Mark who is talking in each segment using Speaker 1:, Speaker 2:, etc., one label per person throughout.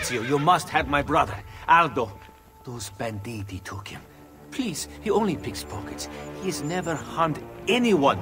Speaker 1: Ezio, you must have my brother, Aldo. Those banditti took him. Please, he only picks pockets. He has never harmed anyone.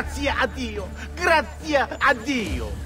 Speaker 2: Grazie a Dio! Grazie a Dio!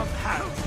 Speaker 3: On him!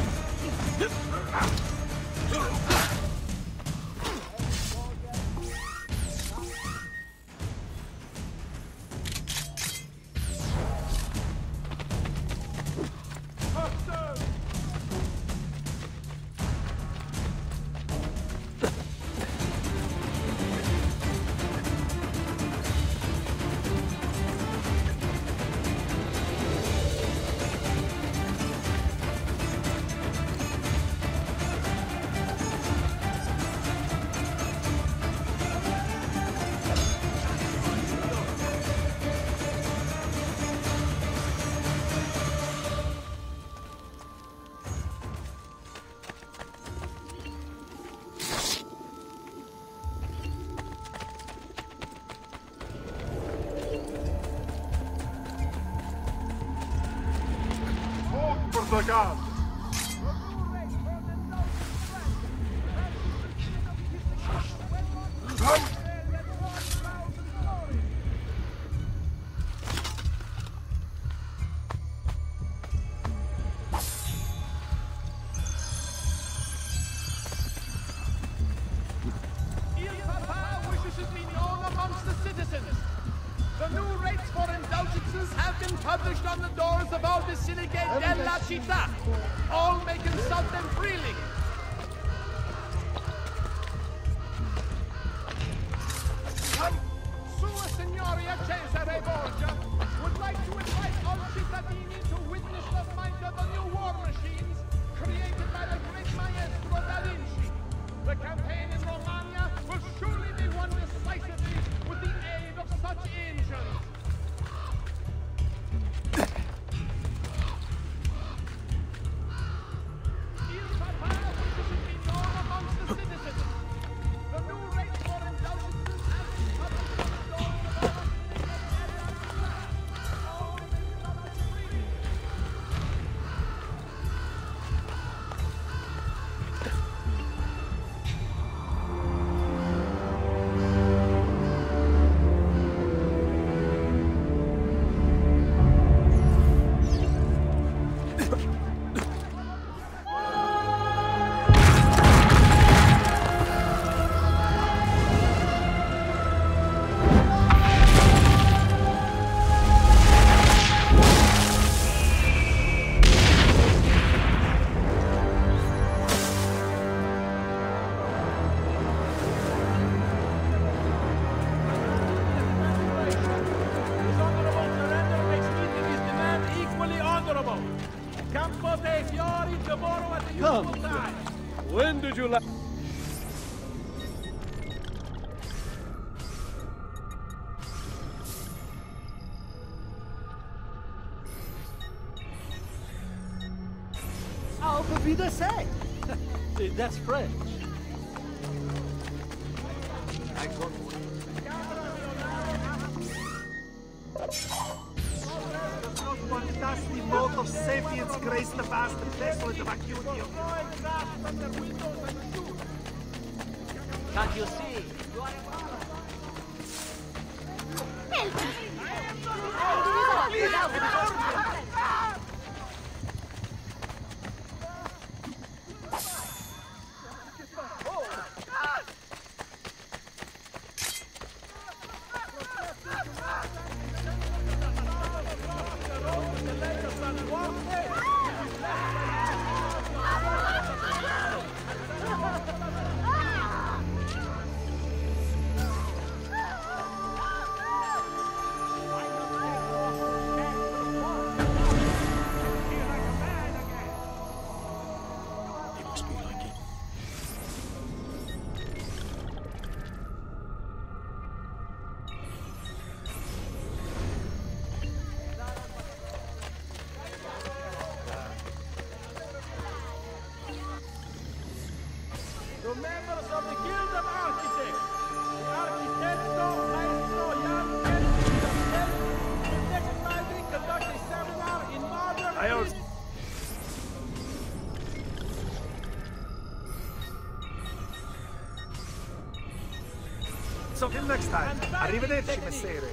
Speaker 4: next
Speaker 3: time. Arrivederci, messere.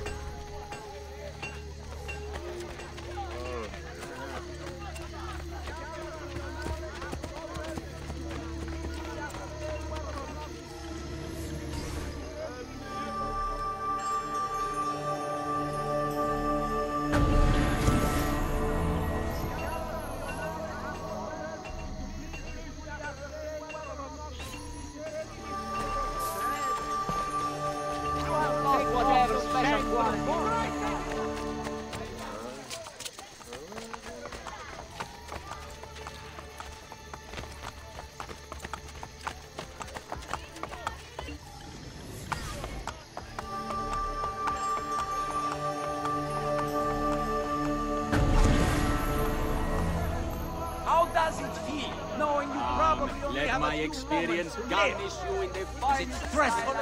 Speaker 5: experience gun in the
Speaker 6: stressful!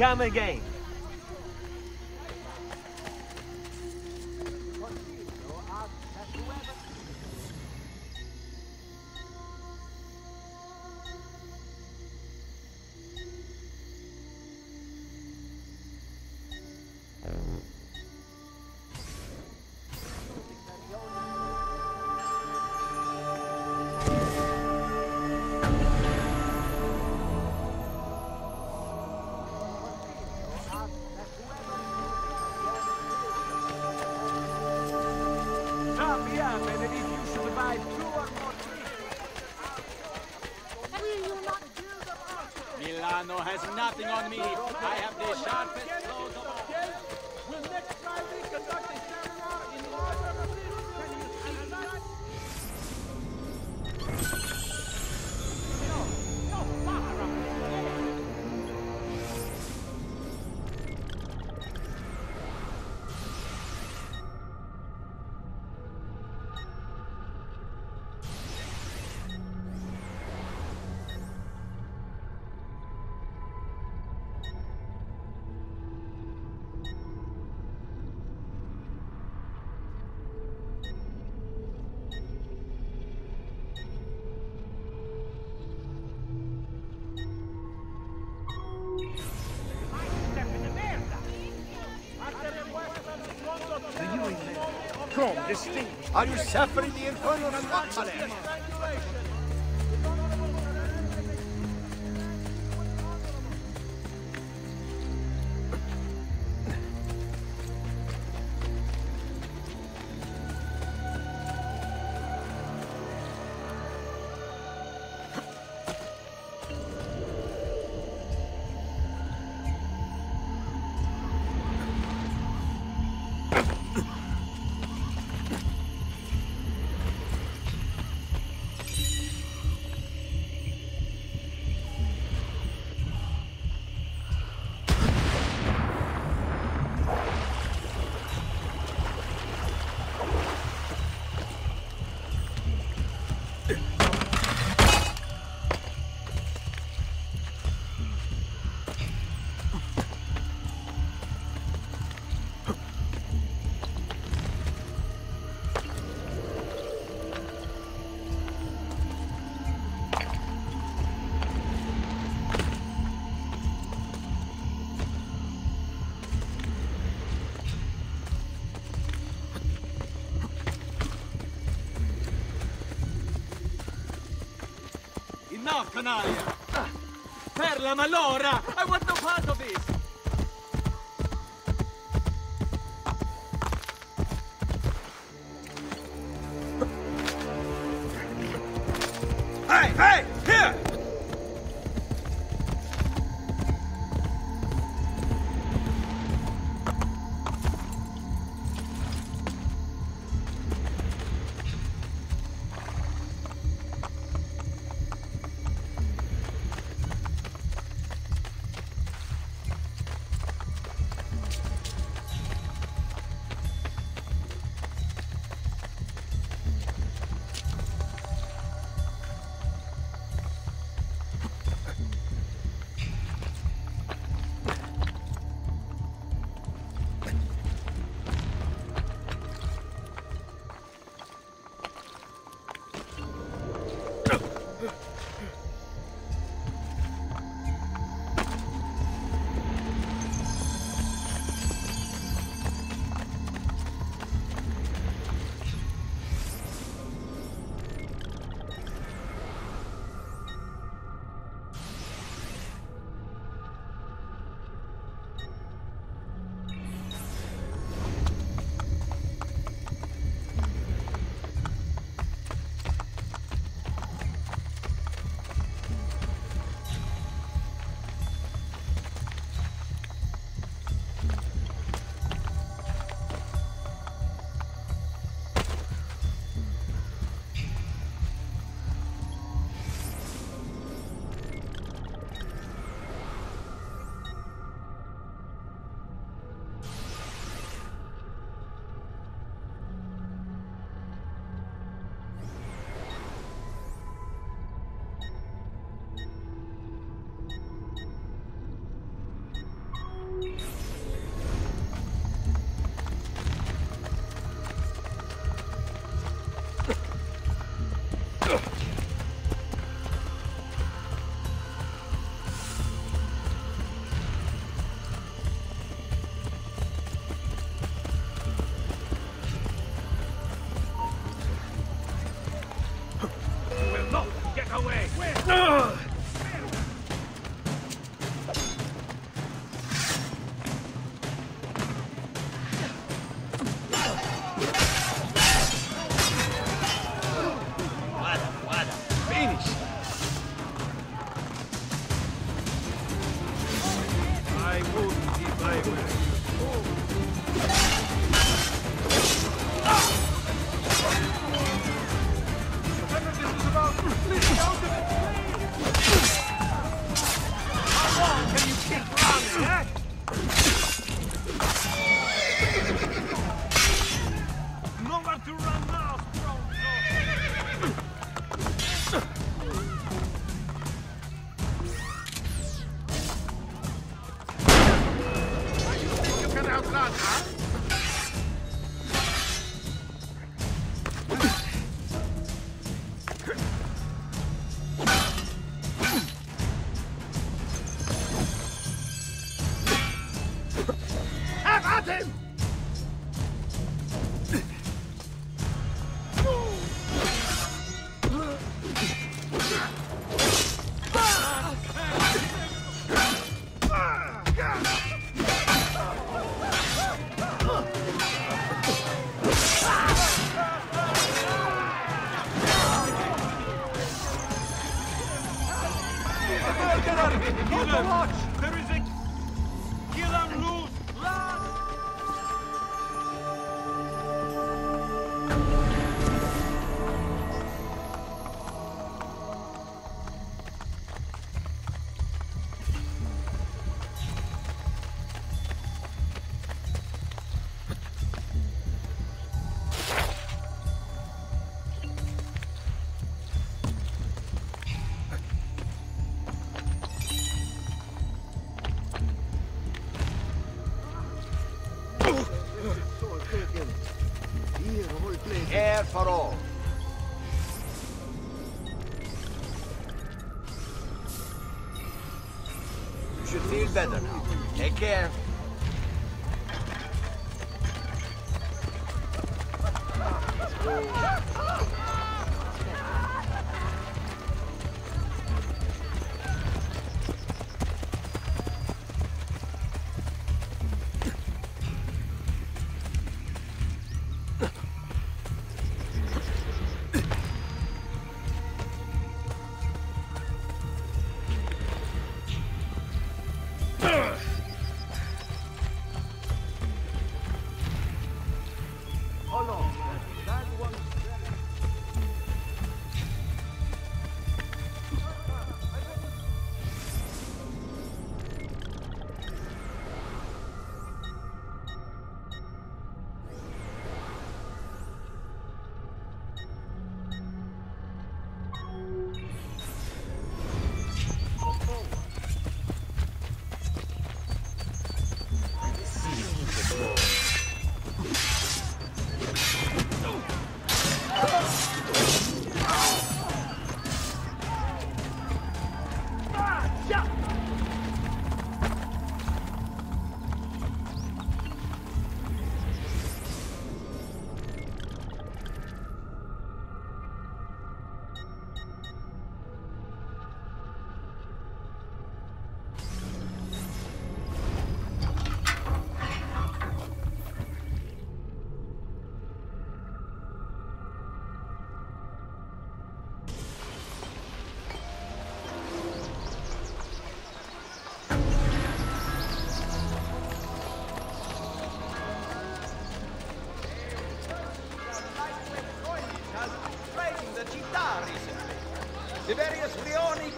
Speaker 6: come again.
Speaker 3: Are you suffering the infernal from Watson? Enough, Canalia! Perla Malora! I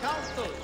Speaker 6: Rioni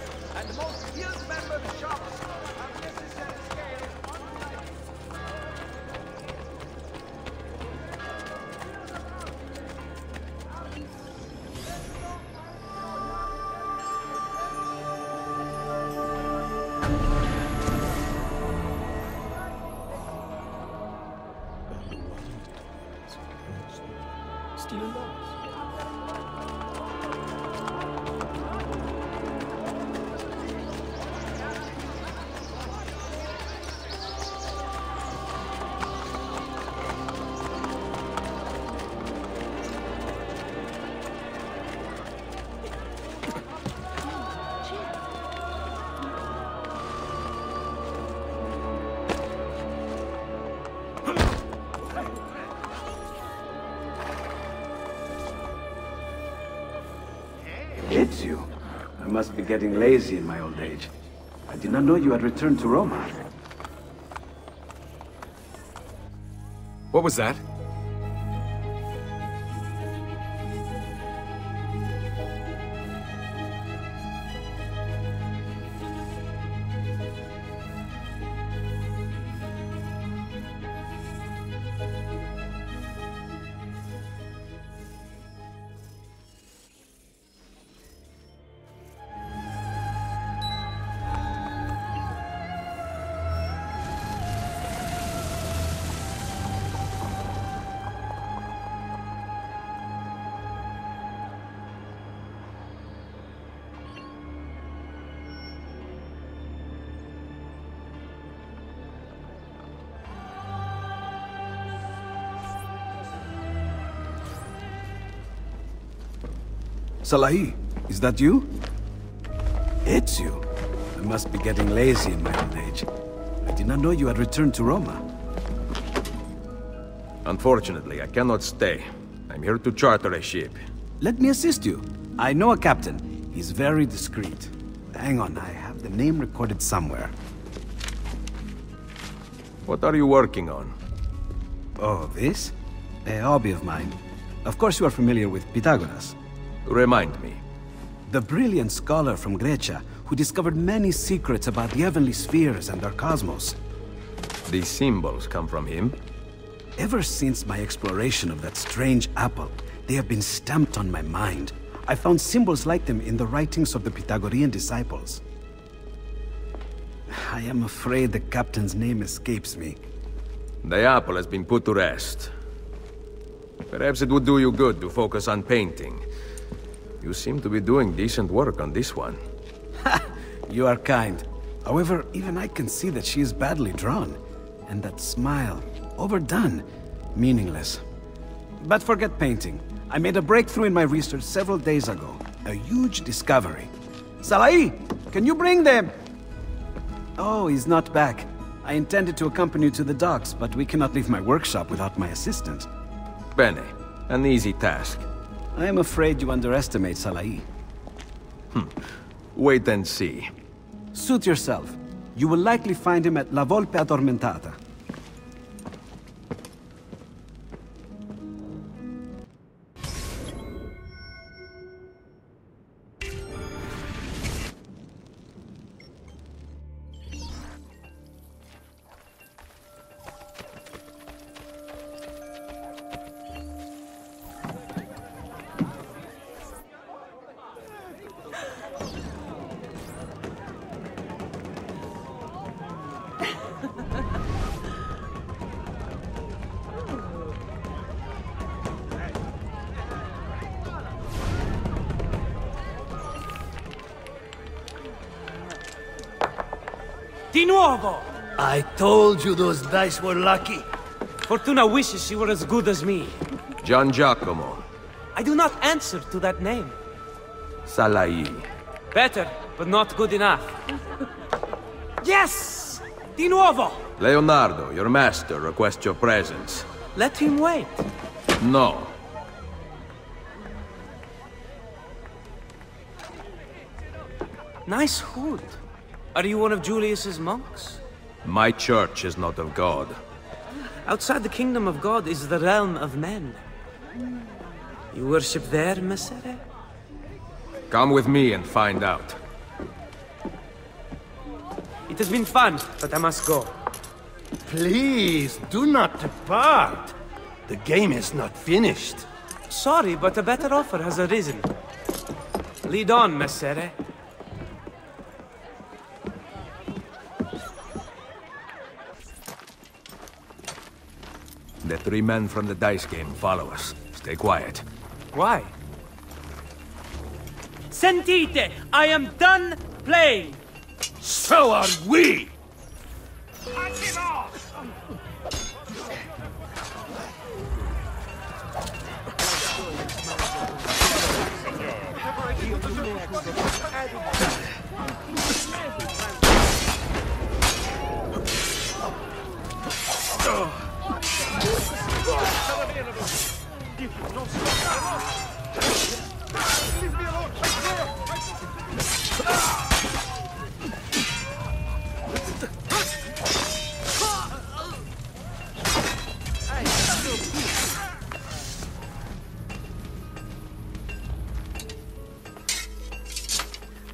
Speaker 7: getting lazy in my old age. I did not know you had returned to Roma.
Speaker 8: What was that?
Speaker 7: Salai, is that you? It's you. I must be getting lazy in my old age. I did not know you had returned to Roma.
Speaker 8: Unfortunately, I cannot stay. I'm here to charter a ship.
Speaker 7: Let me assist you. I know a captain. He's very discreet. Hang on, I have the name recorded somewhere.
Speaker 8: What are you working on?
Speaker 7: Oh, this? A hobby of mine. Of course you are familiar with Pythagoras.
Speaker 8: Remind me.
Speaker 7: The brilliant scholar from Grecia who discovered many secrets about the heavenly spheres and our cosmos.
Speaker 8: These symbols come from him?
Speaker 7: Ever since my exploration of that strange apple, they have been stamped on my mind. I found symbols like them in the writings of the Pythagorean disciples. I am afraid the captain's name escapes me.
Speaker 8: The apple has been put to rest. Perhaps it would do you good to focus on painting. You seem to be doing decent work on this one.
Speaker 7: You are kind. However, even I can see that she is badly drawn. And that smile, overdone, meaningless. But forget painting. I made a breakthrough in my research several days ago. A huge discovery. Salai, can you bring them? Oh, he's not back. I intended to accompany you to the docks, but we cannot leave my workshop without my assistant.
Speaker 8: Bene. An easy task.
Speaker 7: I am afraid you underestimate Salai. Hmm.
Speaker 8: Wait and see.
Speaker 7: Suit yourself. You will likely find him at La Volpe Addormentata.
Speaker 9: Di nuovo!
Speaker 5: I told you those dice were lucky.
Speaker 9: Fortuna wishes you were as good as me.
Speaker 8: Gian Giacomo.
Speaker 9: I do not answer to that name.
Speaker 8: Salai.
Speaker 9: Better, but not good enough. yes! Di nuovo!
Speaker 8: Leonardo, your master, requests your presence.
Speaker 9: Let him wait.
Speaker 8: No.
Speaker 9: Nice hood. Are you one of Julius's monks?
Speaker 8: My church is not of God.
Speaker 9: Outside the kingdom of God is the realm of men. You worship there, Messere?
Speaker 8: Come with me and find out.
Speaker 9: It has been fun, but I must go.
Speaker 1: Please, do not depart. The game is not finished.
Speaker 9: Sorry, but a better offer has arisen. Lead on, Messere.
Speaker 8: The three men from the dice game follow us. Stay quiet.
Speaker 9: Why? Sentite! I am done playing!
Speaker 1: So are we!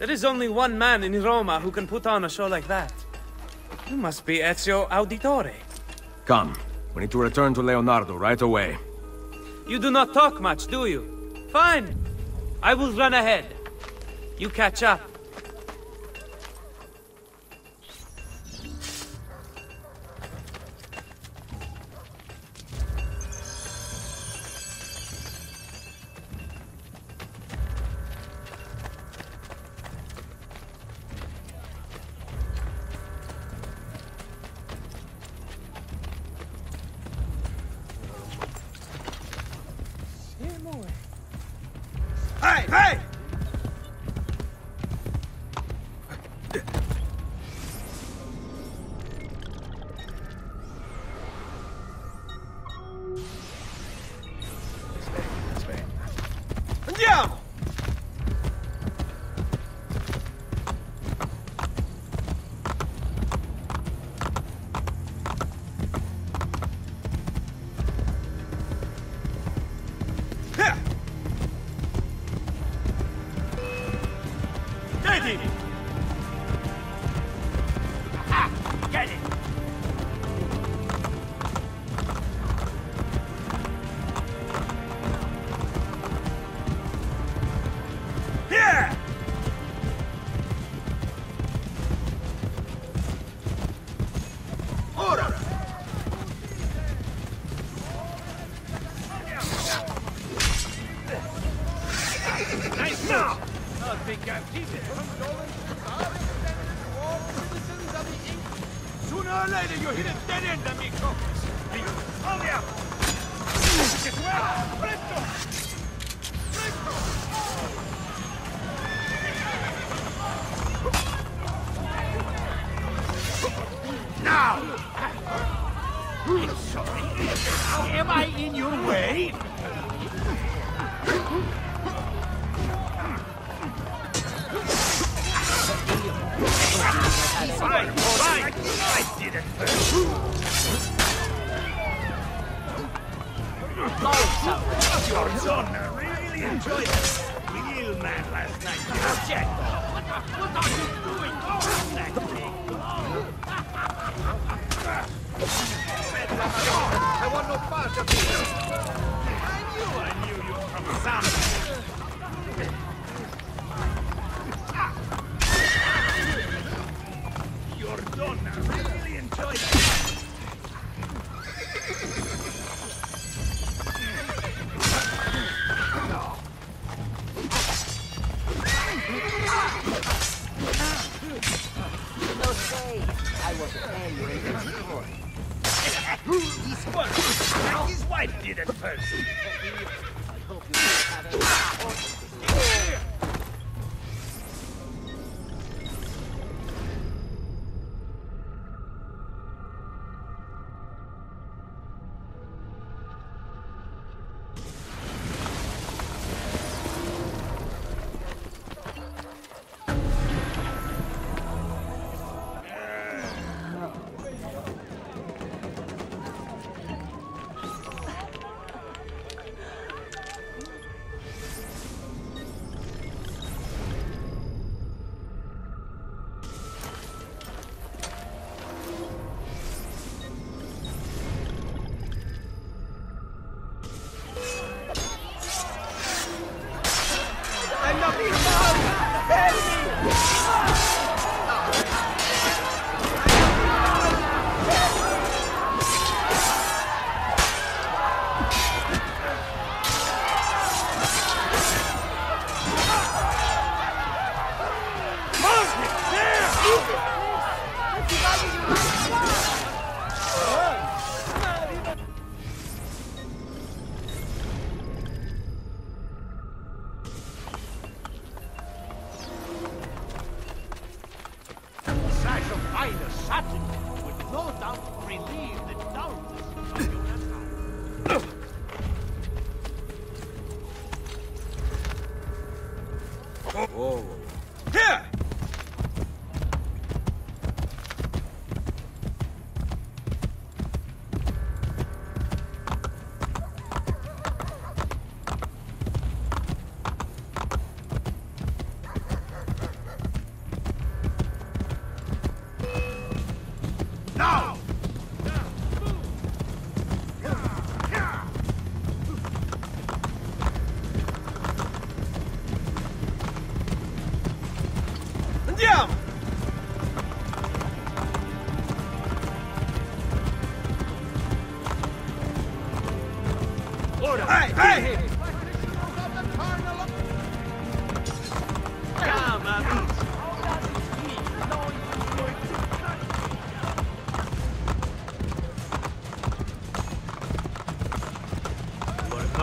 Speaker 9: There is only one man in Roma who can put on a show like that. You must be Ezio Auditore.
Speaker 8: Come. We need to return to Leonardo right away.
Speaker 9: You do not talk much, do you? Fine. I will run ahead. You catch up.
Speaker 1: he didn't dead end
Speaker 5: them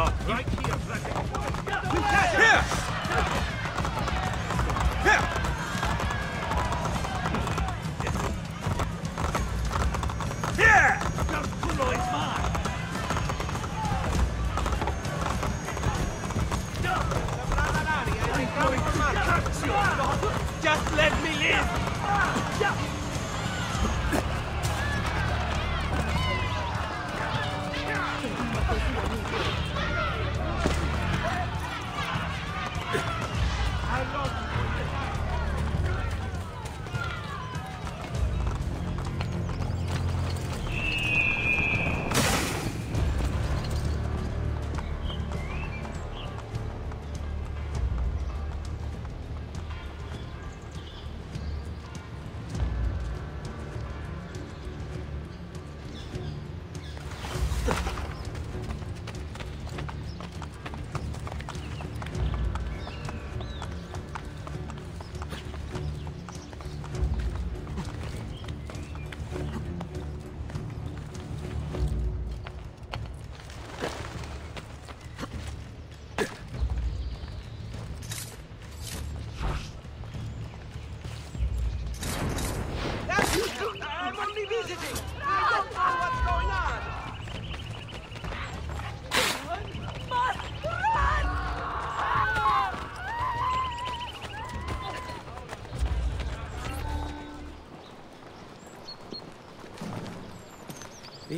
Speaker 5: right here, Here!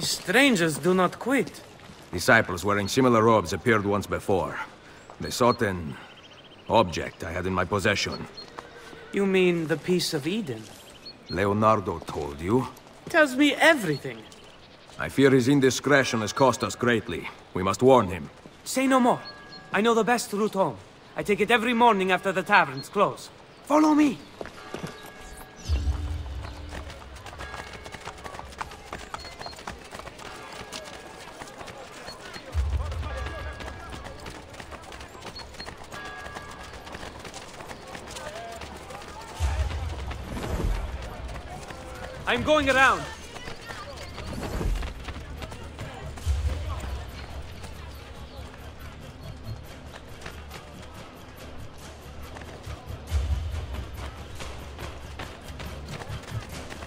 Speaker 9: Strangers do not quit.
Speaker 8: Disciples wearing similar robes appeared once before. They sought an object I had in my possession.
Speaker 9: You mean the piece of Eden?
Speaker 8: Leonardo told you?
Speaker 9: Tells me everything.
Speaker 8: I fear his indiscretion has cost us greatly. We must warn him.
Speaker 9: Say no more. I know the best route home. I take it every morning after the taverns close. Follow me. I'm going around.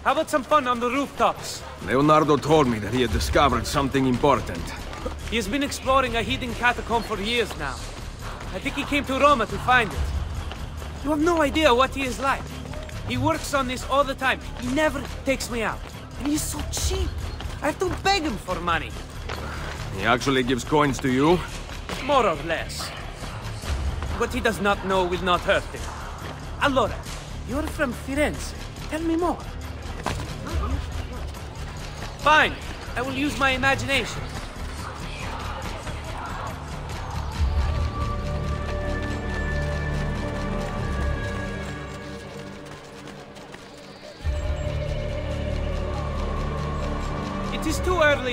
Speaker 9: How about some fun on the rooftops?
Speaker 8: Leonardo told me that he had discovered something important.
Speaker 9: He has been exploring a hidden catacomb for years now. I think he came to Roma to find it. You have no idea what he is like. He works on this all the time. He never takes me out. And he's so cheap. I have to beg him for money.
Speaker 8: He actually gives coins to you?
Speaker 9: More or less. What he does not know will not hurt him. Allora, you're from Firenze. Tell me more. Fine. I will use my imagination.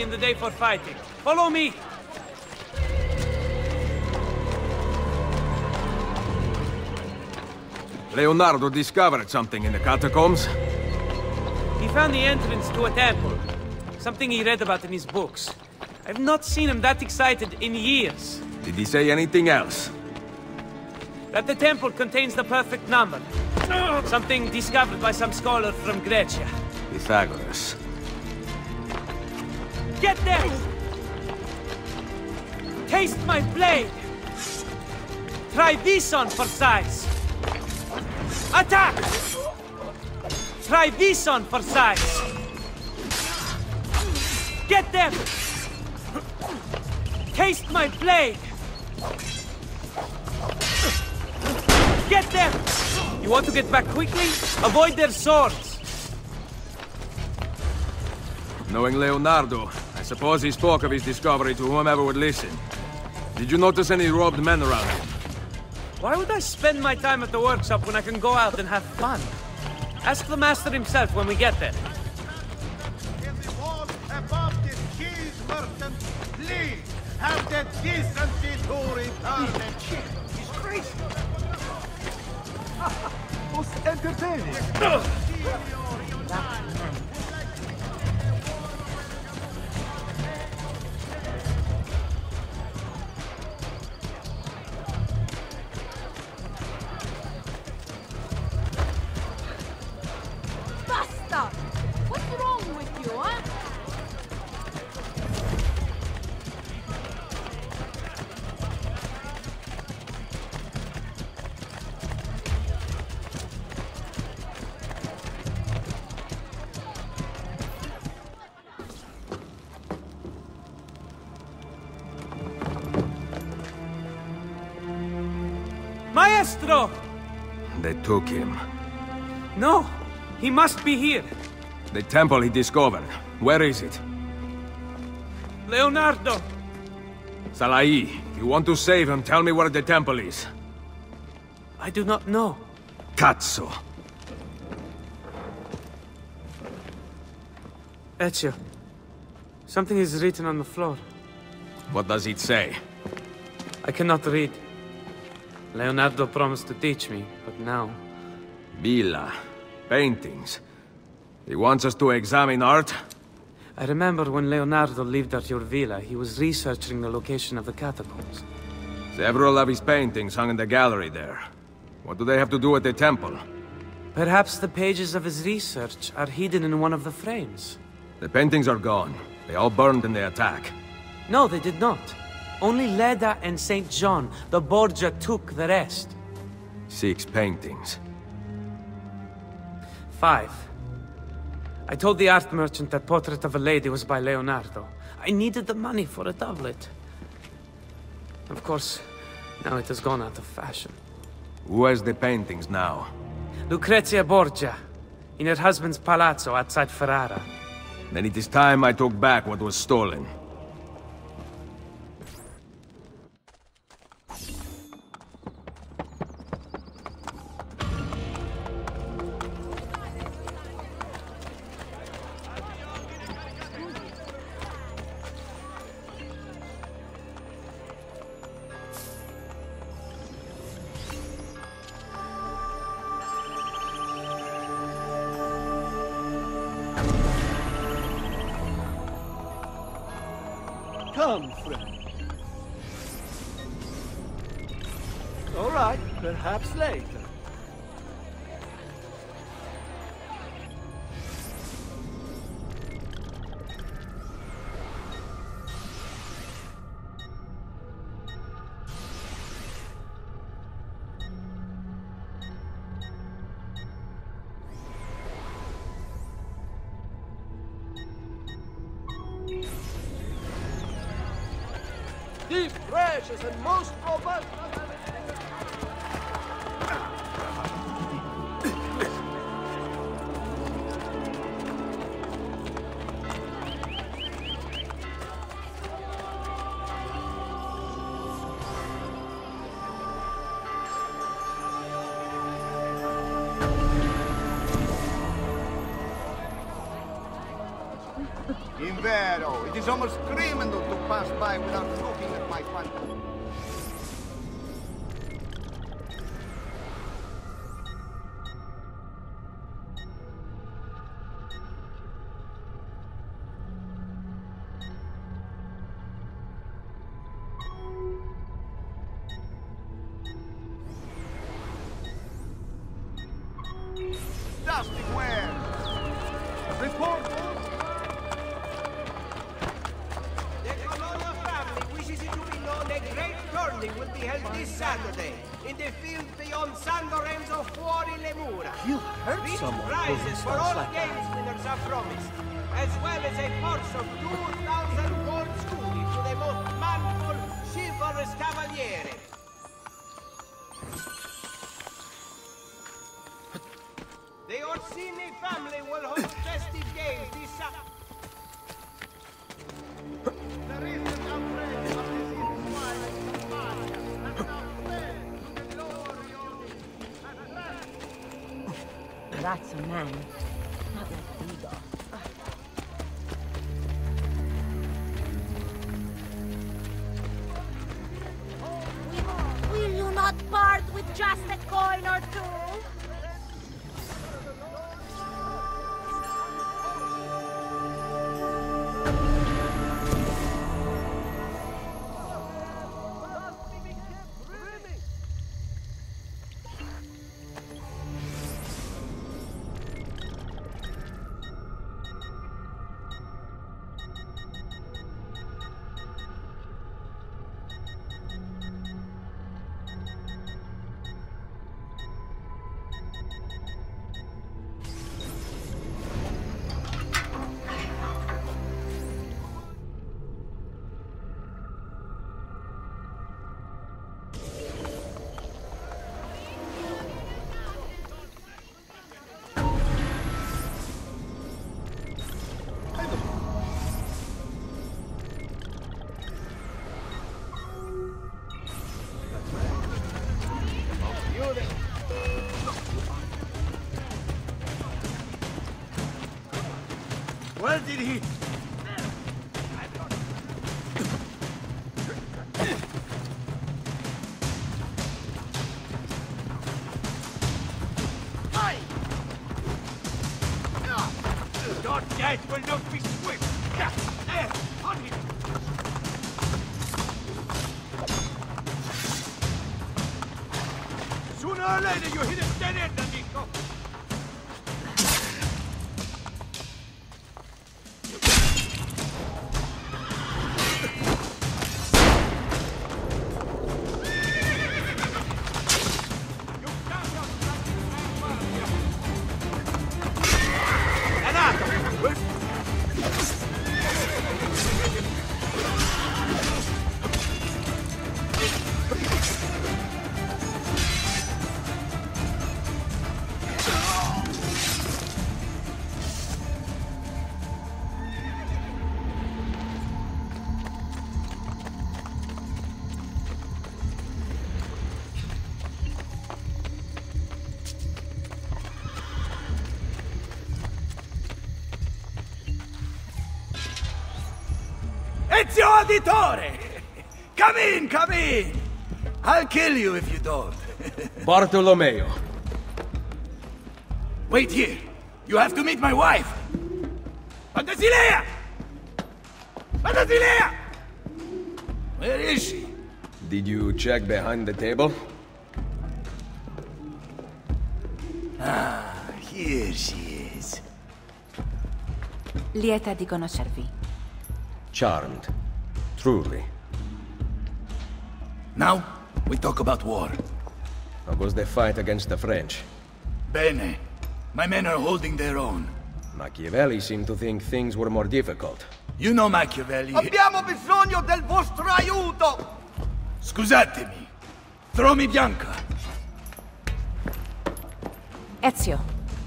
Speaker 9: In the day for fighting. Follow me.
Speaker 8: Leonardo discovered something in the catacombs?
Speaker 9: He found the entrance to a temple. Something he read about in his books. I've not seen him that excited in years.
Speaker 8: Did he say anything else?
Speaker 9: That the temple contains the perfect number. Something discovered by some scholar from Grecia.
Speaker 8: Pythagoras.
Speaker 9: Get them! Taste my blade! Try this on for size! Attack! Try this on for size! Get them! Taste my blade! Get them! You want to get back quickly? Avoid their swords!
Speaker 8: Knowing Leonardo, I suppose he spoke of his discovery to whomever would listen. Did you notice any robed men around him?
Speaker 9: Why would I spend my time at the workshop when I can go out and have fun? Ask the master himself when we get there.
Speaker 10: In the wall above this cheese merchant, please have the decency to return the cheese. He's crazy. Most entertaining.
Speaker 8: Took him.
Speaker 9: No! He must be here!
Speaker 8: The temple he discovered. Where is it?
Speaker 9: Leonardo!
Speaker 8: Salai, if you want to save him, tell me where the temple is.
Speaker 9: I do not know.
Speaker 8: Cazzo!
Speaker 9: Ezio. Something is written on the floor.
Speaker 8: What does it say?
Speaker 9: I cannot read. Leonardo promised to teach me, but now...
Speaker 8: Villa. Paintings. He wants us to examine art?
Speaker 9: I remember when Leonardo lived at your villa, he was researching the location of the catacombs.
Speaker 8: Several of his paintings hung in the gallery there. What do they have to do with the temple?
Speaker 9: Perhaps the pages of his research are hidden in one of the frames.
Speaker 8: The paintings are gone. They all burned in the attack.
Speaker 9: No, they did not. Only Leda and St. John, the Borgia, took the rest.
Speaker 8: Six paintings.
Speaker 9: Five. I told the art merchant that Portrait of a Lady was by Leonardo. I needed the money for a doublet. Of course, now it has gone out of fashion.
Speaker 8: Who has the paintings now?
Speaker 9: Lucrezia Borgia, in her husband's palazzo outside Ferrara.
Speaker 8: Then it is time I took back what was stolen.
Speaker 4: Precious and most robust.
Speaker 11: Man.
Speaker 5: Where
Speaker 12: Ezio Auditore! Come in, come in! I'll kill you if you don't.
Speaker 8: Bartolomeo.
Speaker 12: Wait here. You have to meet my wife. Pantasilea! Pantasilea! Where is she?
Speaker 8: Did you check behind the table?
Speaker 12: Ah, here she is.
Speaker 11: Lieta di conoscervi.
Speaker 8: Charmed. Truly.
Speaker 12: Now, we talk about war.
Speaker 8: How was the fight against the French?
Speaker 12: Bene. My men are holding their own.
Speaker 8: Machiavelli seemed to think things were more difficult.
Speaker 12: You know Machiavelli.
Speaker 4: Abbiamo bisogno del vostro aiuto!
Speaker 12: Scusatemi. Throw me Bianca.
Speaker 11: Ezio,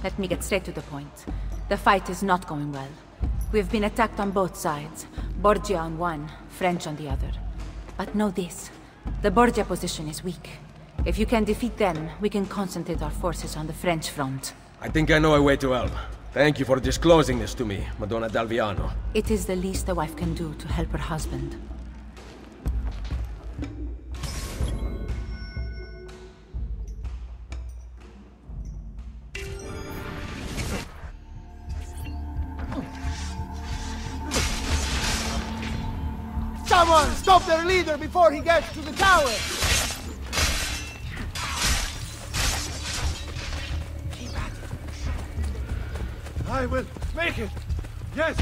Speaker 11: let me get straight to the point. The fight is not going well. We've been attacked on both sides. Borgia on one, French on the other. But know this. The Borgia position is weak. If you can defeat them, we can concentrate our forces on the French front.
Speaker 8: I think I know a way to help. Thank you for disclosing this to me, Madonna d'Alviano.
Speaker 11: It is the least a wife can do to help her husband.
Speaker 4: Their leader before he gets to the tower!
Speaker 3: I will make it. Yes.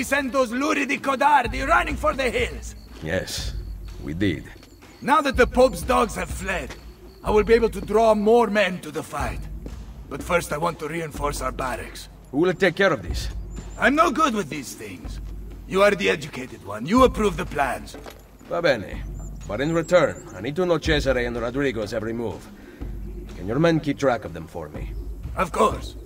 Speaker 12: We sent those luridi codardi running for the hills!
Speaker 8: Yes, we did.
Speaker 12: Now that the Pope's dogs have fled, I will be able to draw more men to the fight. But first I want to reinforce our barracks.
Speaker 8: Who will take care of this?
Speaker 12: I'm no good with these things. You are the educated one. You approve the plans.
Speaker 8: Va bene. But in return, I need to know Cesare and Rodrigo's every move. Can your men keep track of them for me?
Speaker 12: Of course.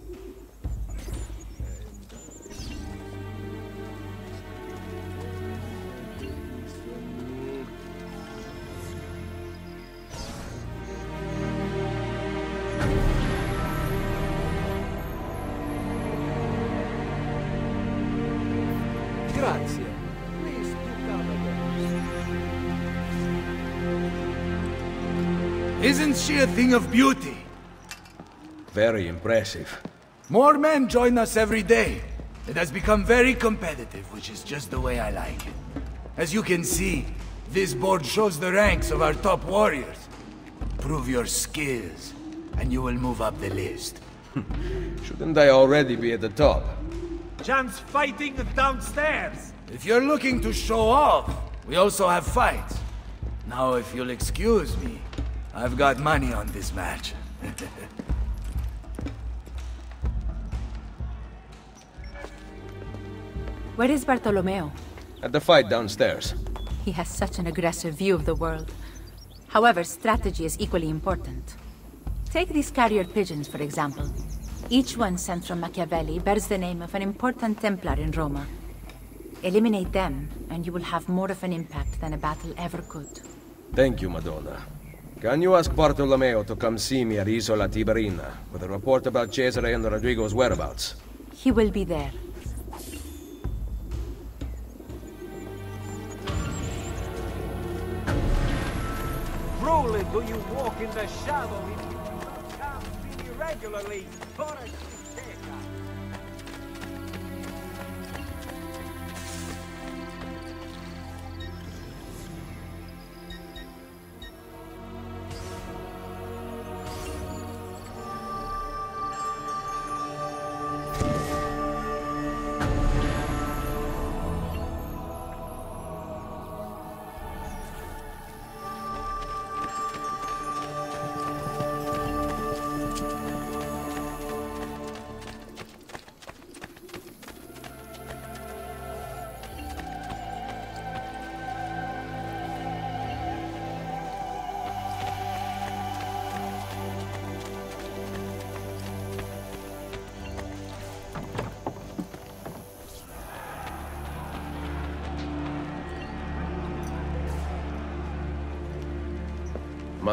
Speaker 13: Again.
Speaker 12: Isn't she a thing of beauty?
Speaker 8: Very impressive.
Speaker 12: More men join us every day. It has become very competitive, which is just the way I like it. As you can see, this board shows the ranks of our top warriors. Prove your skills, and you will move up the list.
Speaker 8: Shouldn't I already be at the top?
Speaker 3: Chance fighting downstairs.
Speaker 12: If you're looking to show off, we also have fights. Now, if you'll excuse me, I've got money on this match.
Speaker 11: Where is Bartolomeo?
Speaker 8: At the fight downstairs.
Speaker 11: He has such an aggressive view of the world. However, strategy is equally important. Take these carrier pigeons, for example. Each one sent from Machiavelli bears the name of an important Templar in Roma. Eliminate them, and you will have more of an impact than a battle ever could.
Speaker 8: Thank you, Madonna. Can you ask Bartolomeo to come see me at Isola Tiberina with a report about Cesare and Rodrigo's whereabouts?
Speaker 11: He will be there.
Speaker 6: Truly do you walk in the shadow if you do not come see me regularly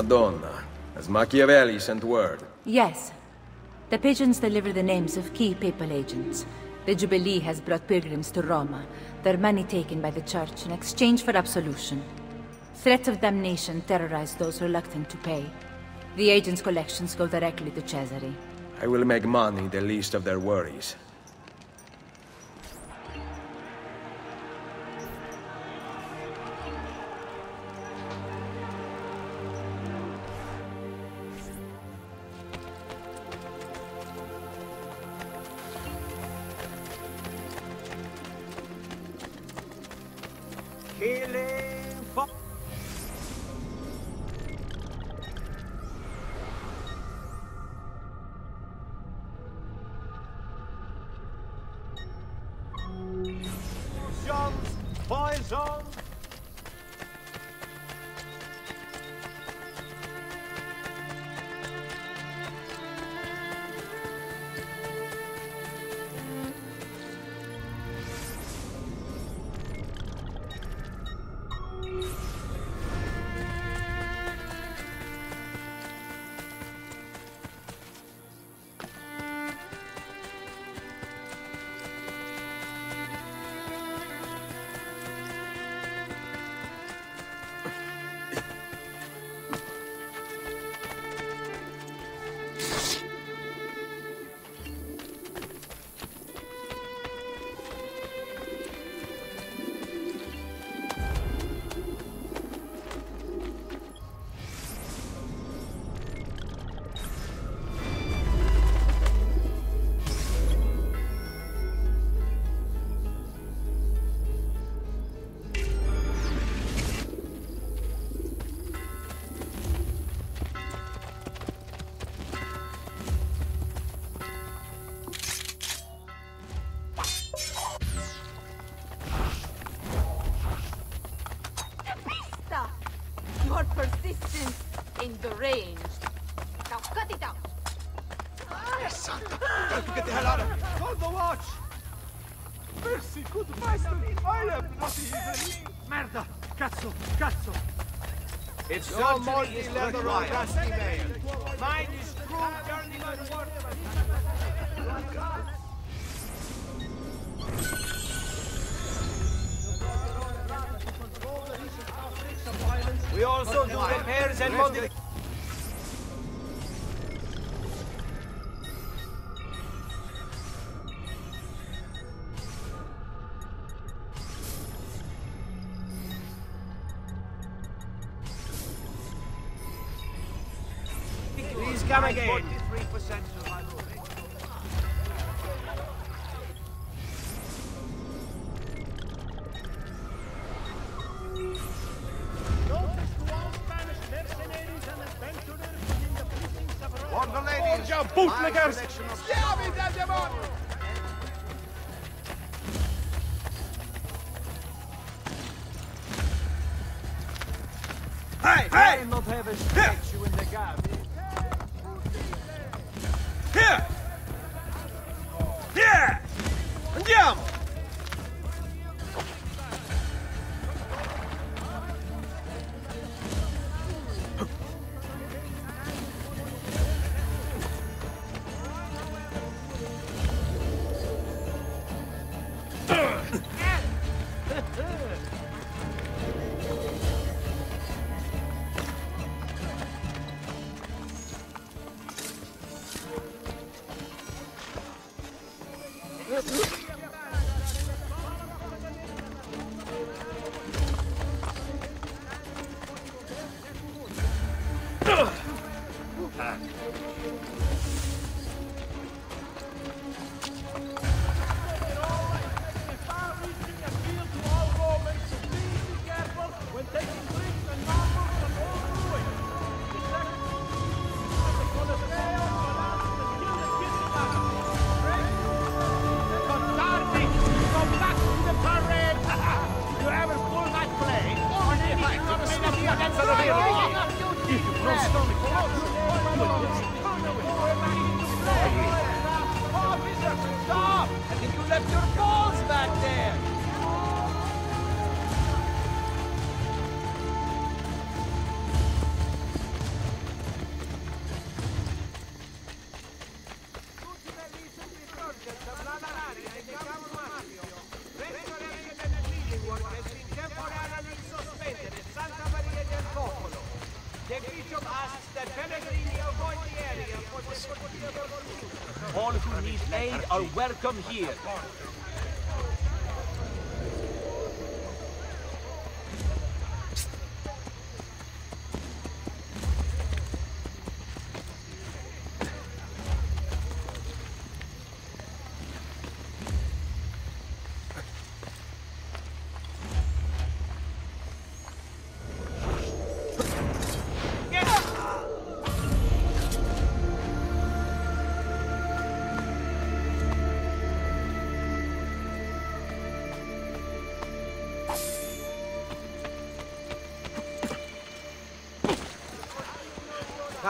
Speaker 8: Madonna, has Machiavelli sent word?
Speaker 11: Yes. The pigeons deliver the names of key papal agents. The Jubilee has brought pilgrims to Roma, their money taken by the Church in exchange for absolution. Threats of damnation terrorize those reluctant to pay. The agents' collections go directly to Cesare.
Speaker 8: I will make money the least of their worries.
Speaker 5: Multi
Speaker 10: is
Speaker 5: leather
Speaker 4: Push,
Speaker 10: my
Speaker 3: legers!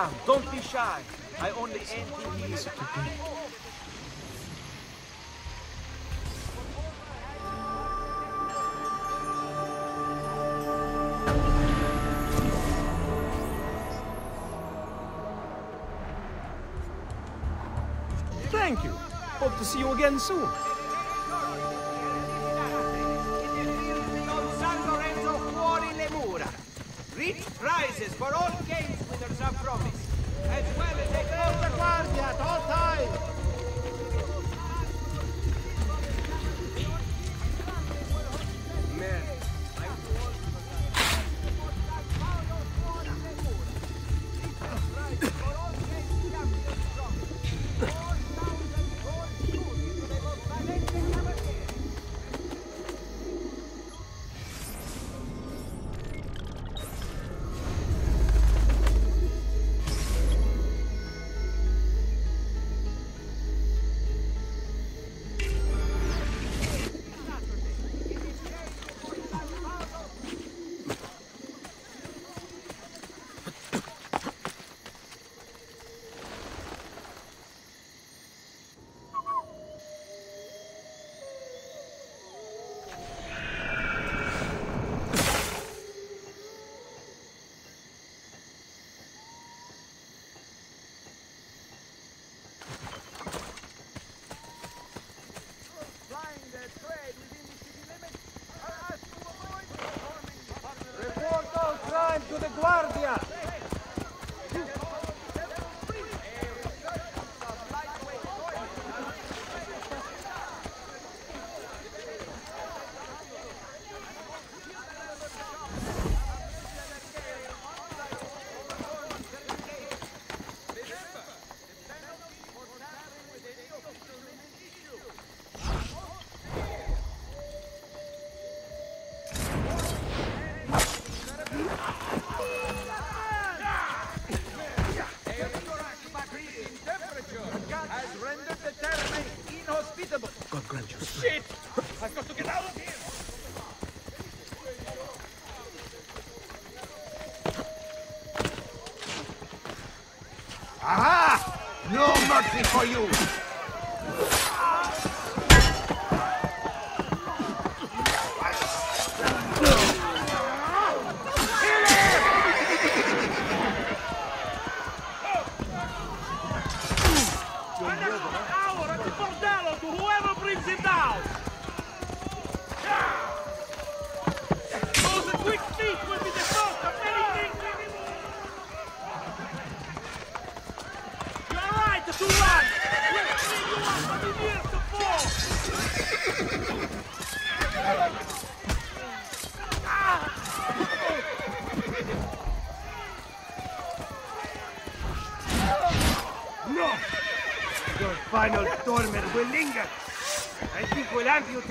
Speaker 3: Come, don't be shy. I own the to heal.
Speaker 5: Thank you. Hope to see you again soon.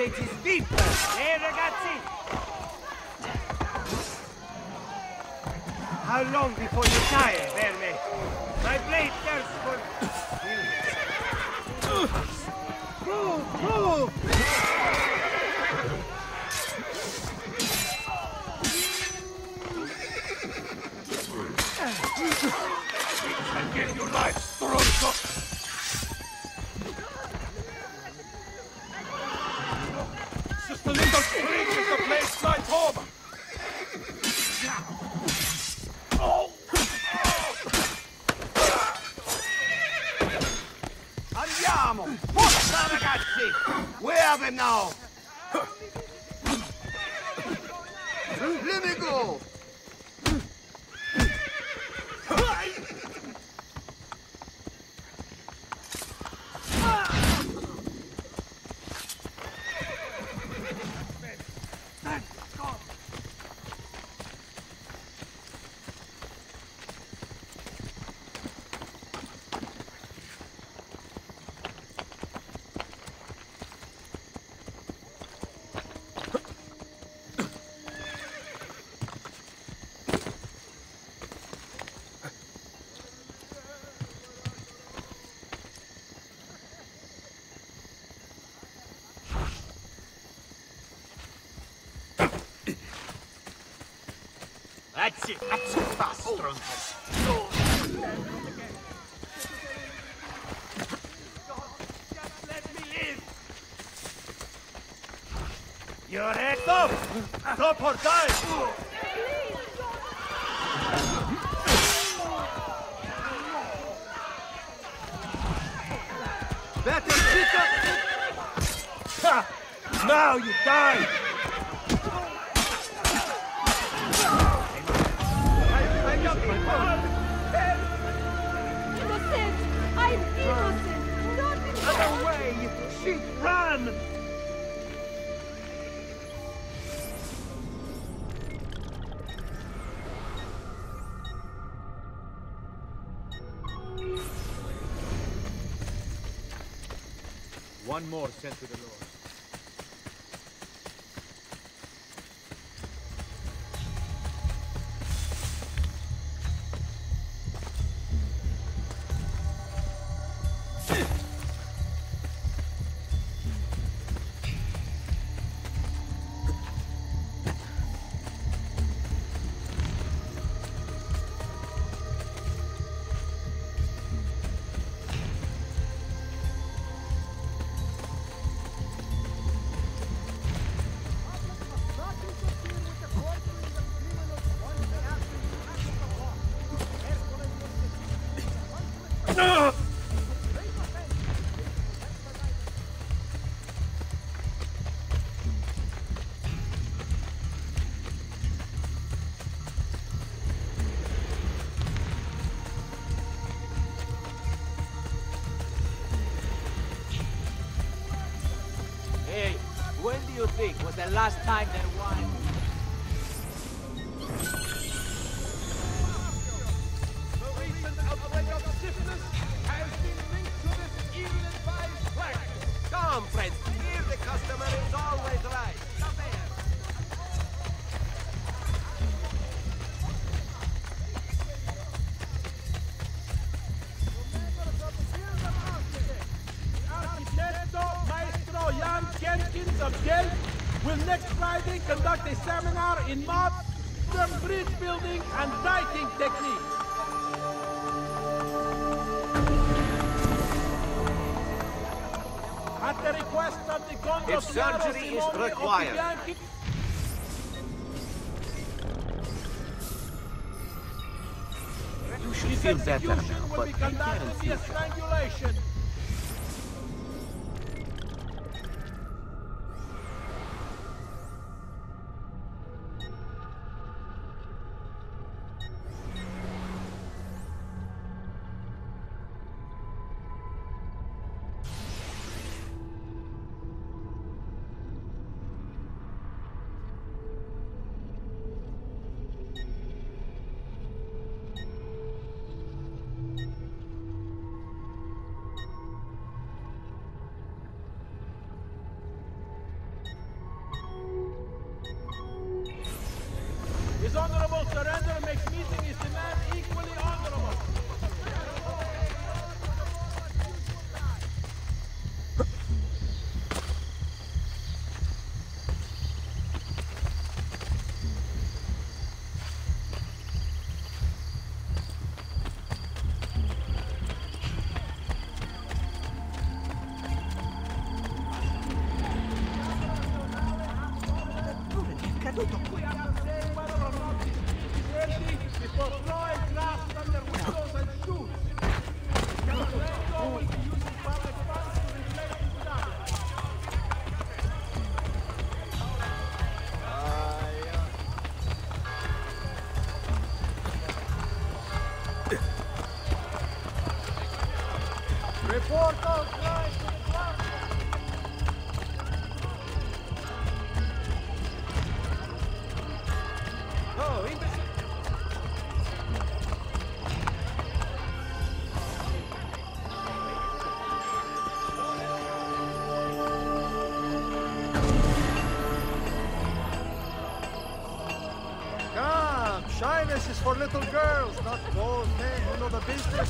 Speaker 14: Take his
Speaker 5: beat. Your
Speaker 14: head up! Stop or die!
Speaker 10: Better sit up!
Speaker 14: Ha! Now you die!
Speaker 10: I!
Speaker 15: I'm
Speaker 14: away! She
Speaker 3: ran! more sent to the Lord.
Speaker 16: give that benefit.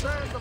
Speaker 16: Return the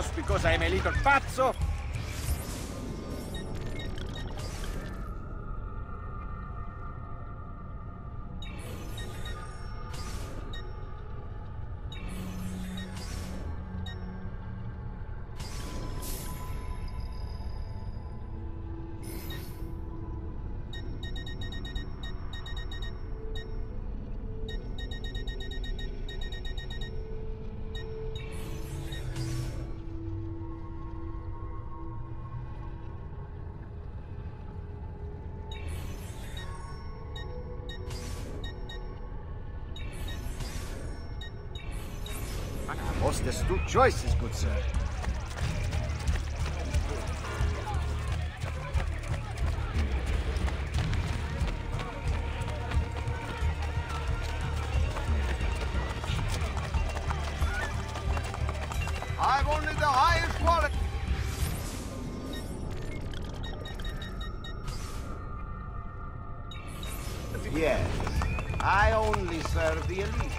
Speaker 10: just because
Speaker 17: I am a
Speaker 6: little
Speaker 17: fat choices, good sir.
Speaker 10: I've only the highest quality. Yes, I only serve the elite.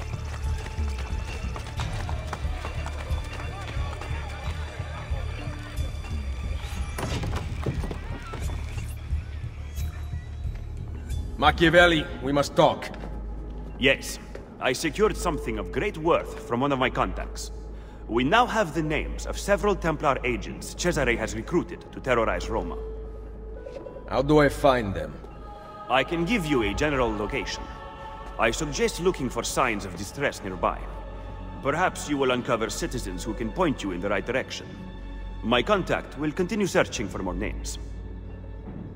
Speaker 8: Machiavelli, we must talk.
Speaker 18: Yes, I secured something of great worth from one of my contacts. We now have the names of several Templar agents Cesare has recruited to terrorize Roma.
Speaker 8: How do I find them?
Speaker 18: I can give you a general location. I suggest looking for signs of distress nearby. Perhaps you will uncover citizens who can point you in the right direction. My contact will continue searching for more names.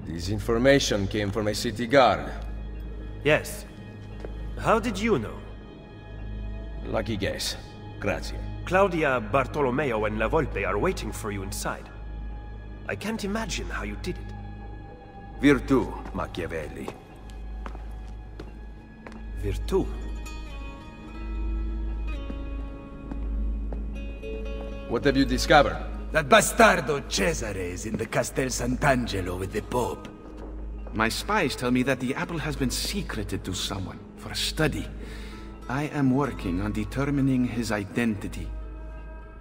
Speaker 8: This information came from a city guard.
Speaker 18: Yes. How did you know?
Speaker 8: Lucky guess. Grazie.
Speaker 18: Claudia, Bartolomeo, and La Volpe are waiting for you inside. I can't imagine how you did it.
Speaker 8: Virtù, Machiavelli.
Speaker 18: Virtù?
Speaker 8: What have you discovered?
Speaker 12: That bastardo Cesare is in the Castel Sant'Angelo with the Pope.
Speaker 7: My spies tell me that the apple has been secreted to someone for a study. I am working on determining his identity.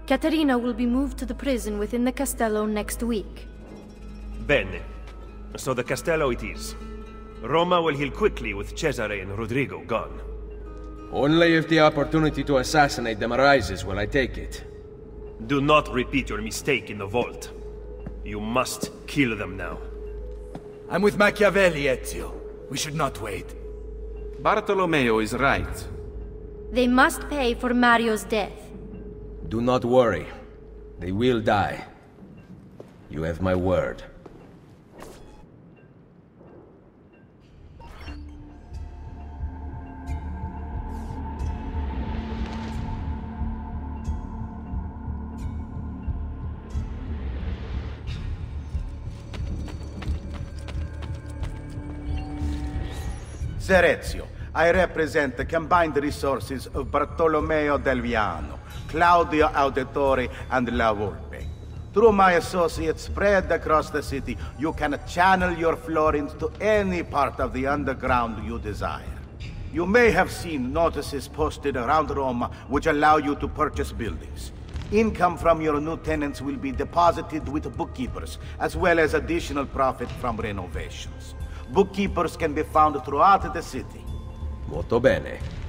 Speaker 19: Caterina will be moved to the prison within the Castello next week.
Speaker 18: Bene. So the Castello it is. Roma will heal quickly with Cesare and Rodrigo gone.
Speaker 8: Only if the opportunity to assassinate them arises will I take it.
Speaker 18: Do not repeat your mistake in the vault. You must kill them now.
Speaker 12: I'm with Machiavelli, Ezio. We should not wait.
Speaker 7: Bartolomeo is right.
Speaker 19: They must pay for Mario's death.
Speaker 8: Do not worry. They will die. You have my word.
Speaker 10: Ser Ezio, I represent the combined resources of Bartolomeo Del Viano, Claudia Auditore, and La Volpe. Through my associates spread across the city, you can channel your florins to any part of the underground you desire. You may have seen notices posted around Roma which allow you to purchase buildings. Income from your new tenants will be deposited with bookkeepers, as well as additional profit from renovations. Bookkeepers can be found throughout the city.
Speaker 8: Molto bene.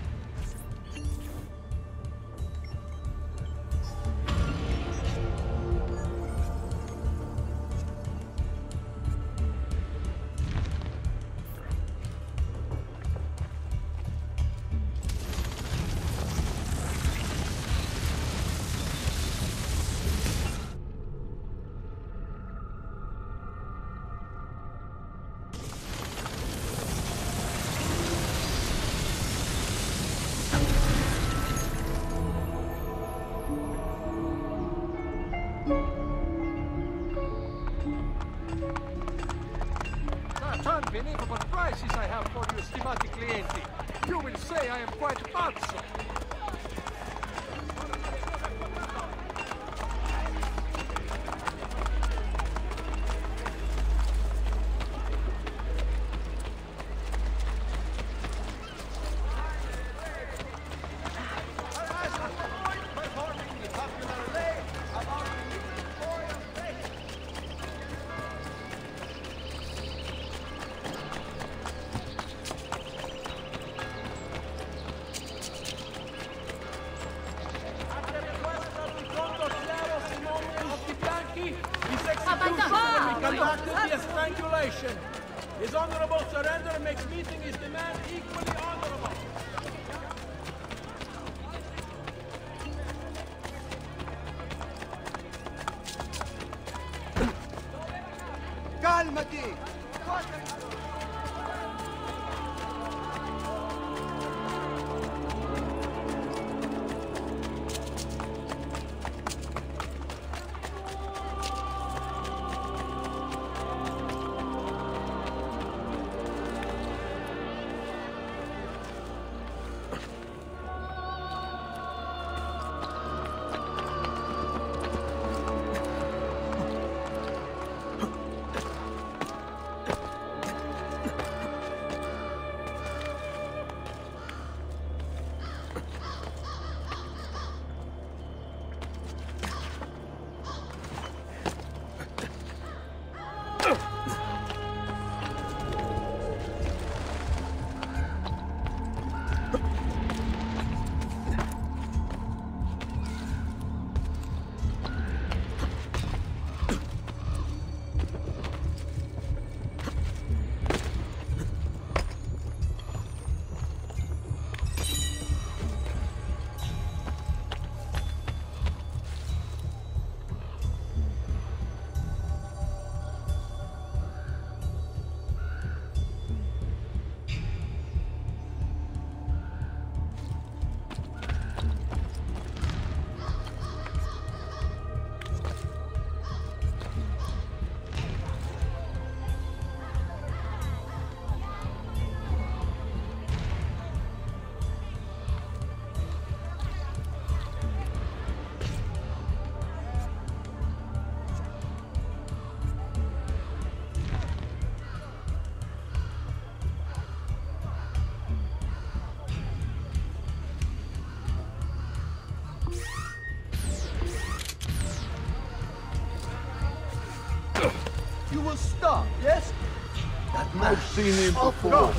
Speaker 4: Seen him oh, before.
Speaker 10: Hold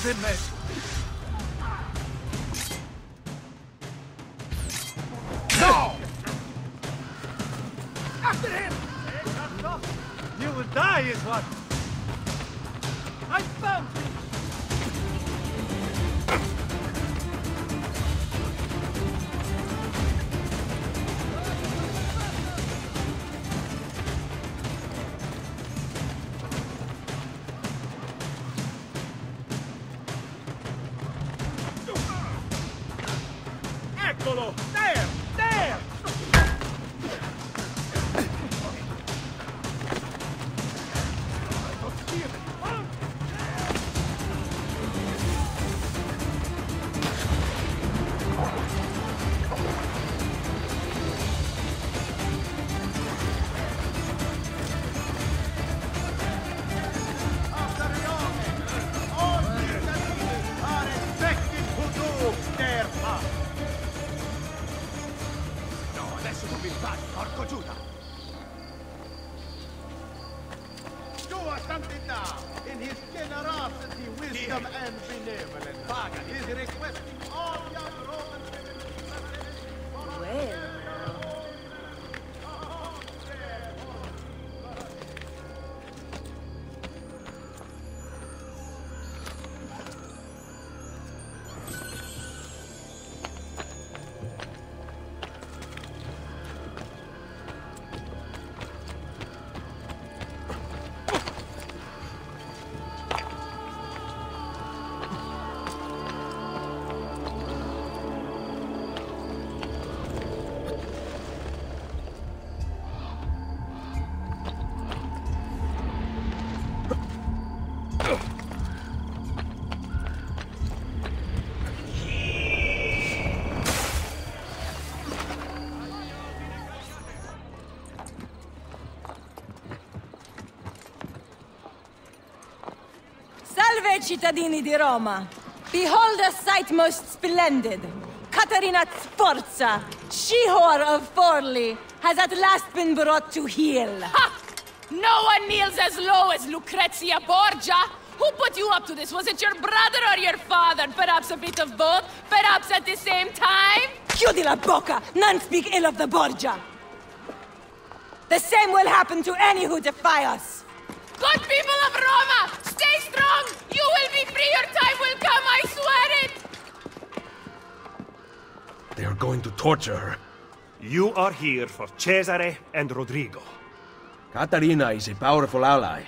Speaker 10: him, man!
Speaker 11: Cittadini di Roma! Behold a sight most splendid! Caterina Sforza, she-whore of Forli, has at last been brought to heel.
Speaker 20: Ha! No one kneels as low as Lucrezia Borgia! Who put you up to this? Was it your brother or your father? Perhaps a bit of both? Perhaps at the same time?
Speaker 11: Chiudi la bocca! None speak ill of the Borgia! The same will happen to any who defy us!
Speaker 20: Good people of Roma!
Speaker 8: Are going to torture her.
Speaker 18: You are here for Cesare and Rodrigo.
Speaker 8: Caterina is a powerful ally.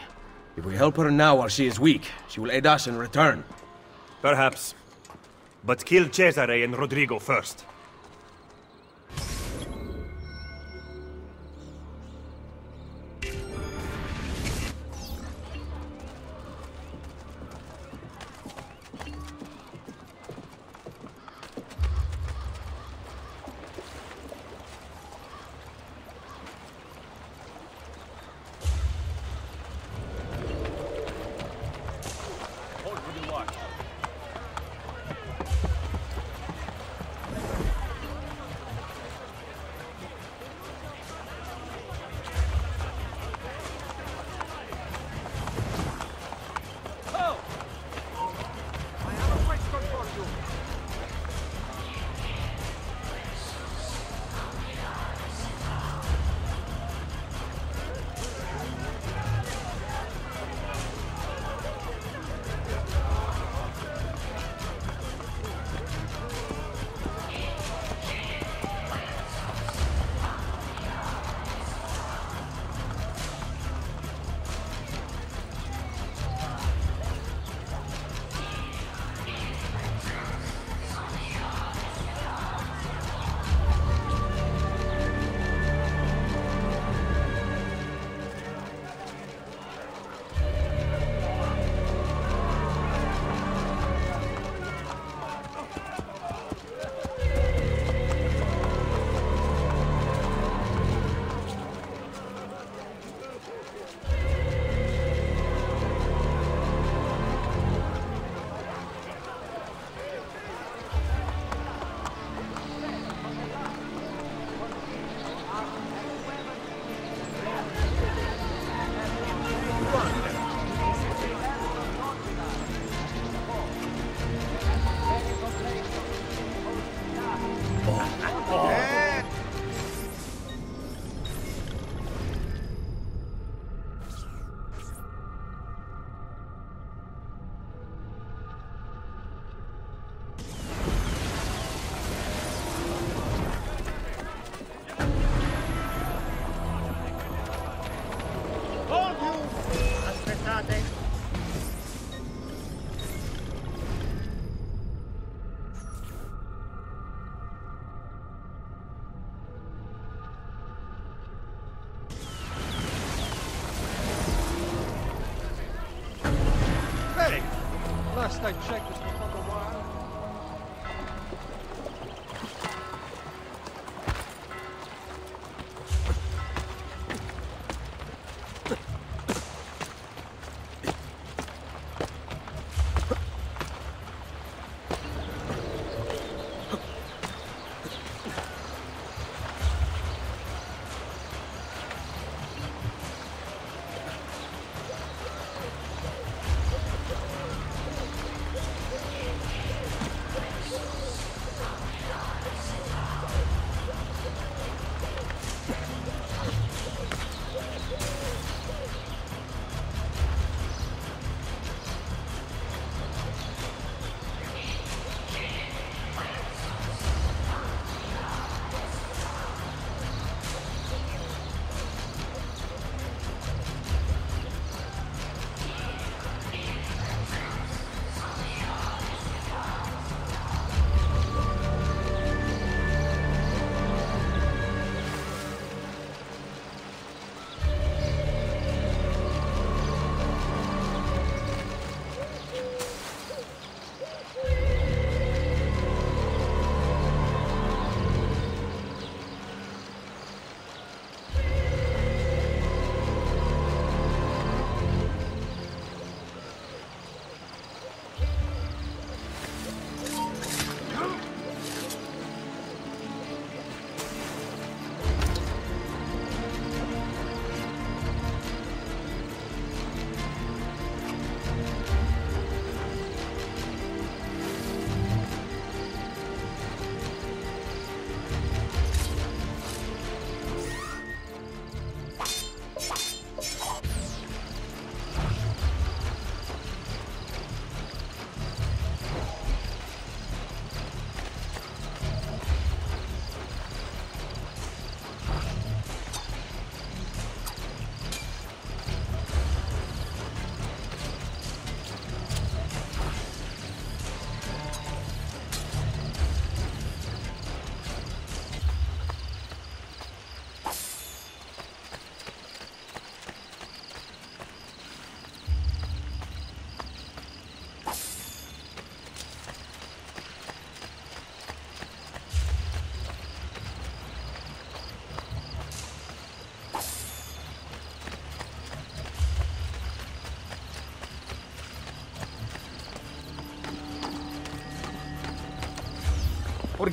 Speaker 8: If we help her now while she is weak, she will aid us in return.
Speaker 18: Perhaps. But kill Cesare and Rodrigo first.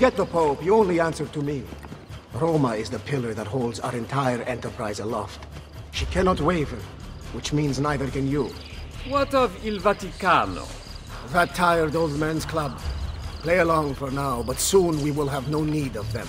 Speaker 17: Forget the Pope, you only answer to me. Roma is the pillar that holds our entire enterprise aloft. She cannot waver, which means neither can you.
Speaker 3: What of Il Vaticano?
Speaker 17: That tired old man's club. Play along for now, but soon we will have no need of them.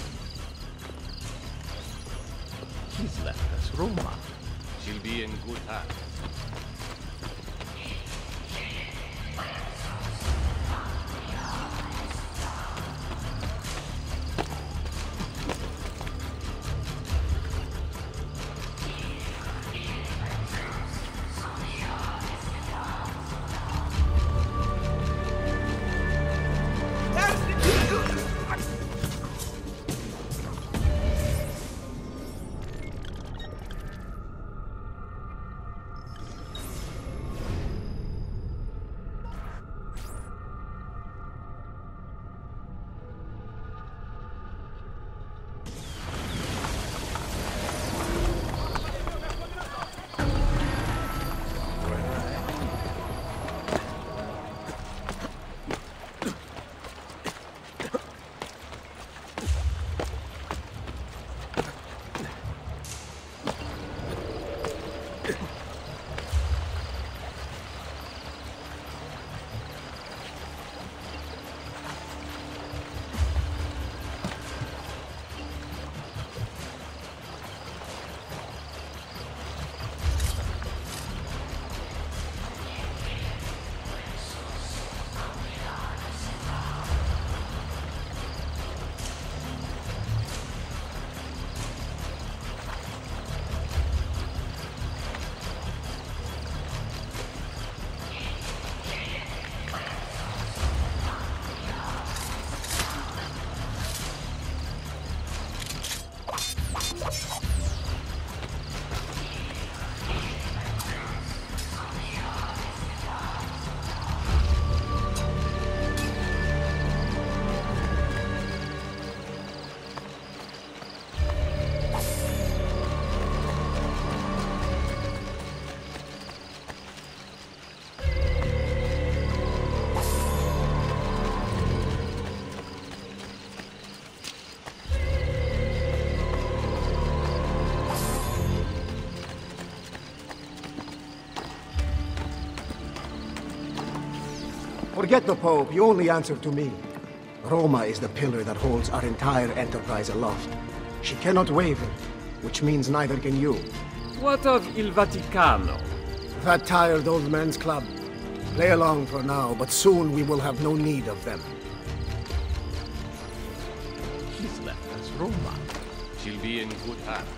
Speaker 17: Forget the Pope, you only answer to me. Roma is the pillar that holds our entire enterprise aloft. She cannot waver, which means neither can you.
Speaker 3: What of Il Vaticano?
Speaker 17: That tired old man's club. Play along for now, but soon we will have no need of them.
Speaker 21: He's left us Roma. She'll be in good hands.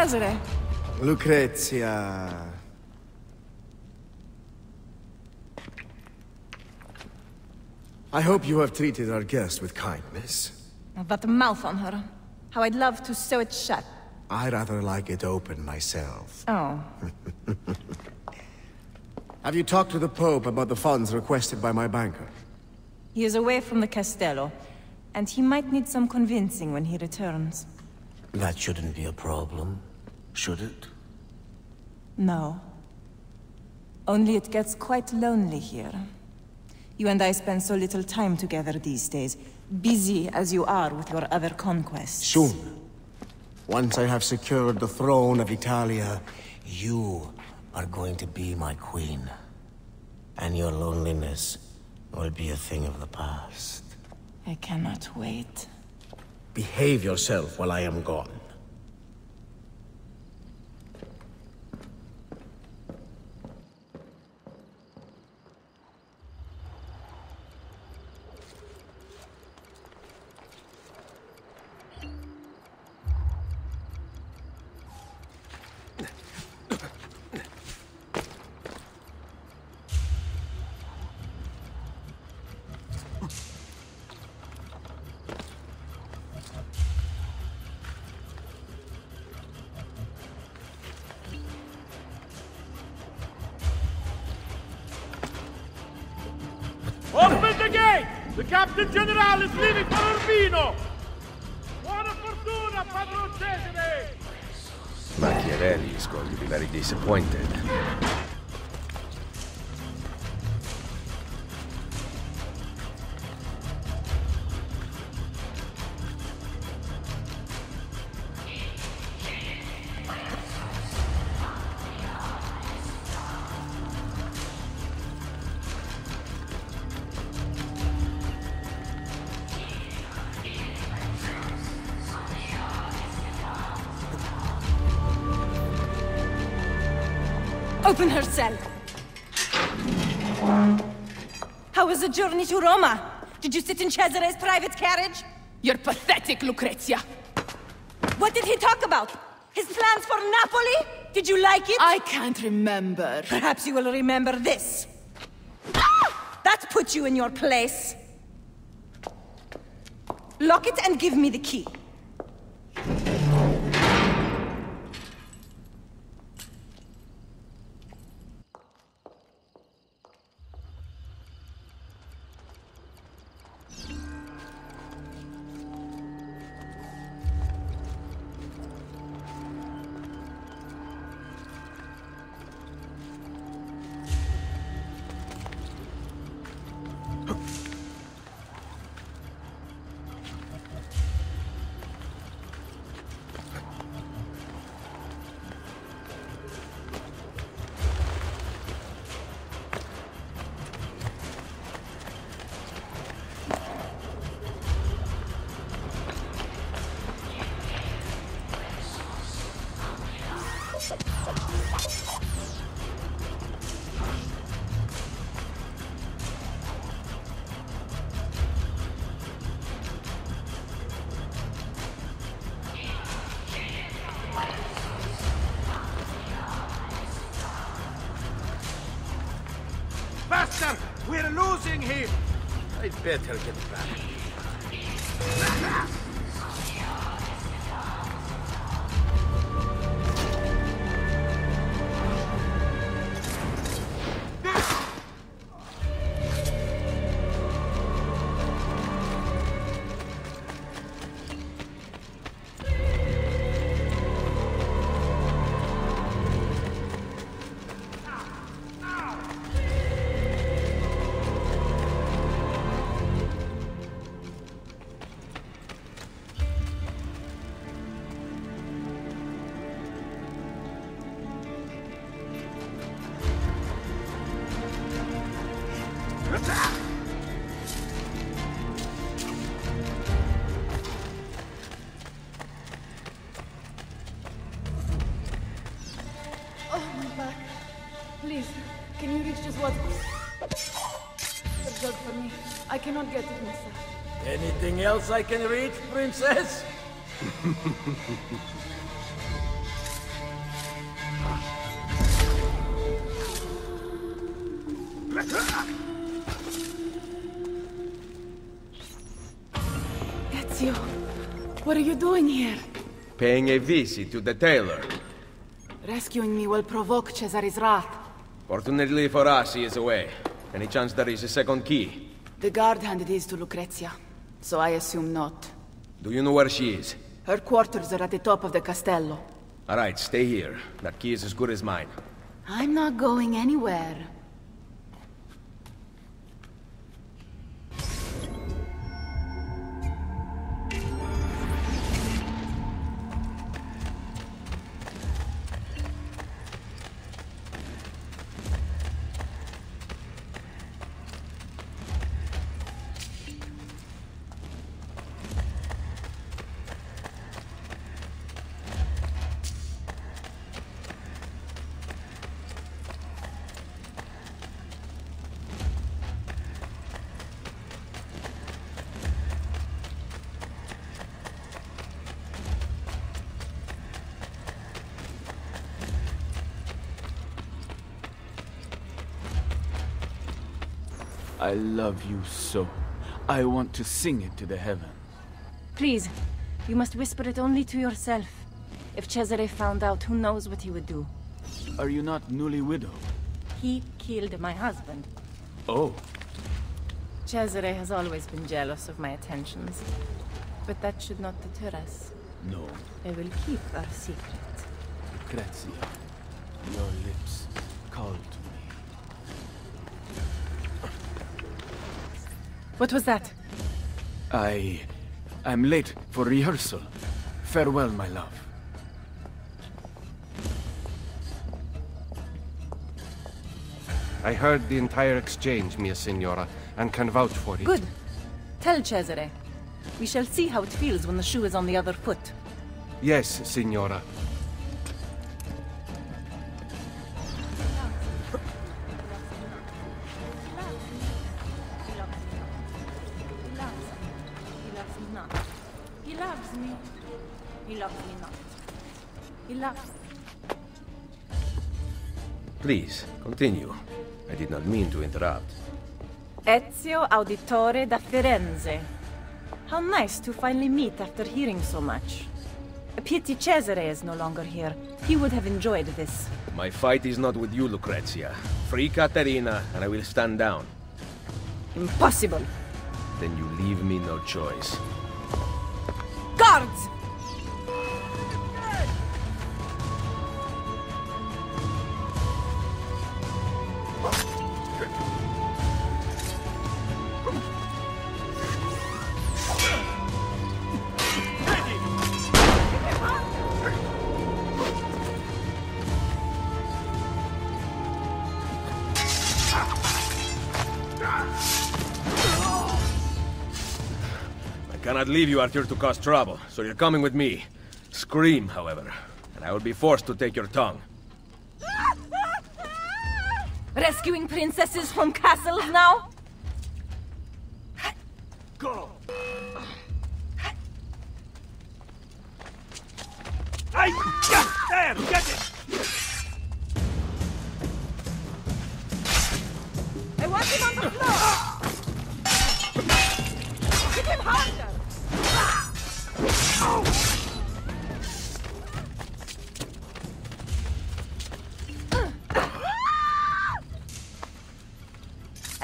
Speaker 11: Cesare,
Speaker 17: Lucrezia. I hope you have treated our guest with kindness.
Speaker 11: that mouth on her. How I'd love to sew it shut.
Speaker 17: I rather like it open myself.
Speaker 11: Oh,
Speaker 17: Have you talked to the Pope about the funds requested by my banker?
Speaker 11: he is away from the Castello, and he might need some convincing when he returns.
Speaker 22: That shouldn't be a problem, should it?
Speaker 11: No. Only it gets quite lonely here. You and I spend so little time together these days, busy as you are with your other conquests.
Speaker 3: Soon. Once I have secured the throne of Italia,
Speaker 22: You are going to be my queen. And your loneliness will be a thing of the past.
Speaker 11: I cannot wait.
Speaker 3: behave yourself while I am gone.
Speaker 8: Disappointed.
Speaker 11: Open her cell. How was the journey to Roma? Did you sit in Cesare's private carriage?
Speaker 23: You're pathetic, Lucrezia.
Speaker 11: What did he talk about? His plans for Napoli? Did you like it?
Speaker 23: I can't remember.
Speaker 11: Perhaps you will remember this. Ah! That put you in your place. Lock it and give me the key.
Speaker 12: Anything else I can reach, princess?
Speaker 20: Ezio, what are you doing here?
Speaker 8: Paying a visit to the tailor.
Speaker 20: Rescuing me will provoke Cesare's wrath.
Speaker 8: Fortunately for us, he is away. Any chance there is a second key?
Speaker 20: The guard handed his to Lucrezia, so I assume not.
Speaker 8: Do you know where she is?
Speaker 20: Her quarters are at the top of the castello.
Speaker 8: Alright, stay here. That key is as good as mine.
Speaker 20: I'm not going anywhere.
Speaker 24: I love you so. I want to sing it to the heaven.
Speaker 11: Please, you must whisper it only to yourself. If Cesare found out, who knows what he would do.
Speaker 24: Are you not newly widowed?
Speaker 11: He killed my husband.
Speaker 24: Oh,
Speaker 11: Cesare has always been jealous of my attentions. But that should not deter us.
Speaker 24: no.
Speaker 11: I will keep our secret.
Speaker 24: Lucrezia, your lips
Speaker 11: What was that?
Speaker 24: I... I'm late for rehearsal. Farewell, my love.
Speaker 25: I heard the entire exchange, mia signora, and can vouch for it.
Speaker 11: Good. Tell Cesare. We shall see how it feels when the shoe is on the other foot.
Speaker 25: Yes, signora.
Speaker 8: Continue. I did not mean to interrupt.
Speaker 11: Ezio Auditore da Firenze. How nice to finally meet after hearing so much. A pity Cesare is no longer here. He would have enjoyed this.
Speaker 8: My fight is not with you, Lucrezia. Free Caterina, and I will stand down.
Speaker 11: Impossible.
Speaker 8: Then you leave me no choice.
Speaker 11: Guards!
Speaker 8: Leave you out here to cause trouble, so you're coming with me. Scream, however, and I will be forced to take your tongue.
Speaker 11: Rescuing princesses from castles now?
Speaker 5: Go! I there, get it!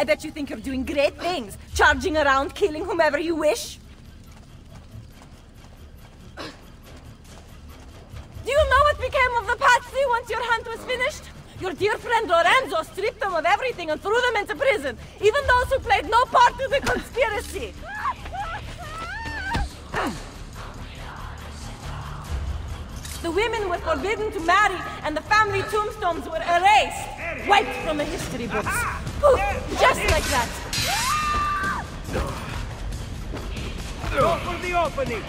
Speaker 11: Bet you think you're doing great things, charging around, killing whomever you wish. Do you know what became of the Pazzi once your hunt was finished? Your dear friend Lorenzo stripped them of everything and threw them into prison, even those who played no part in the conspiracy. The women were forbidden to marry, and the family tombstones were erased, wiped from the history books. Poof, just like that.
Speaker 5: Go for the opening!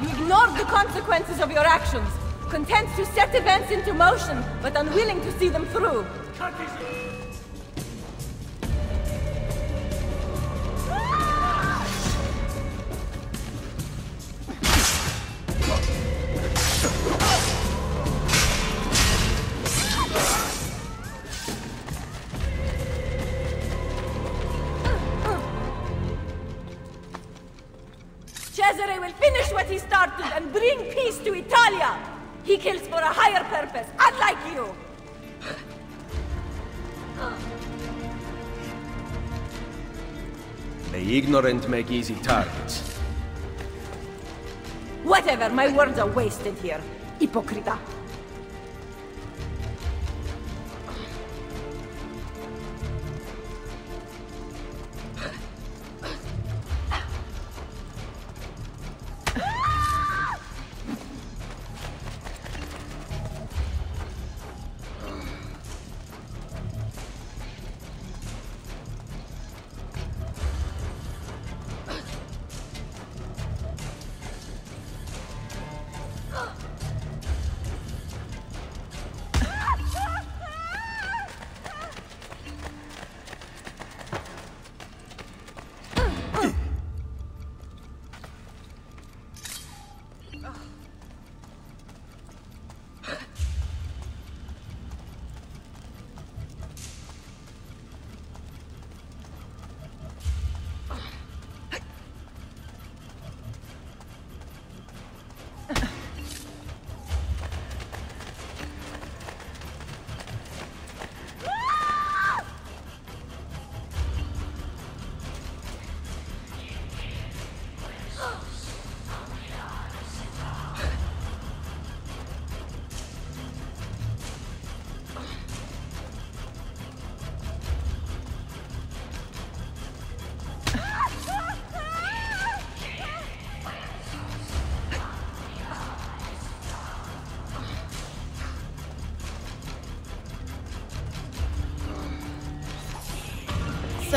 Speaker 11: You ignored the consequences of your actions, content to set events into motion, but unwilling to see them through.
Speaker 8: Make easy targets.
Speaker 11: Whatever, my words are wasted here. Hypocrita.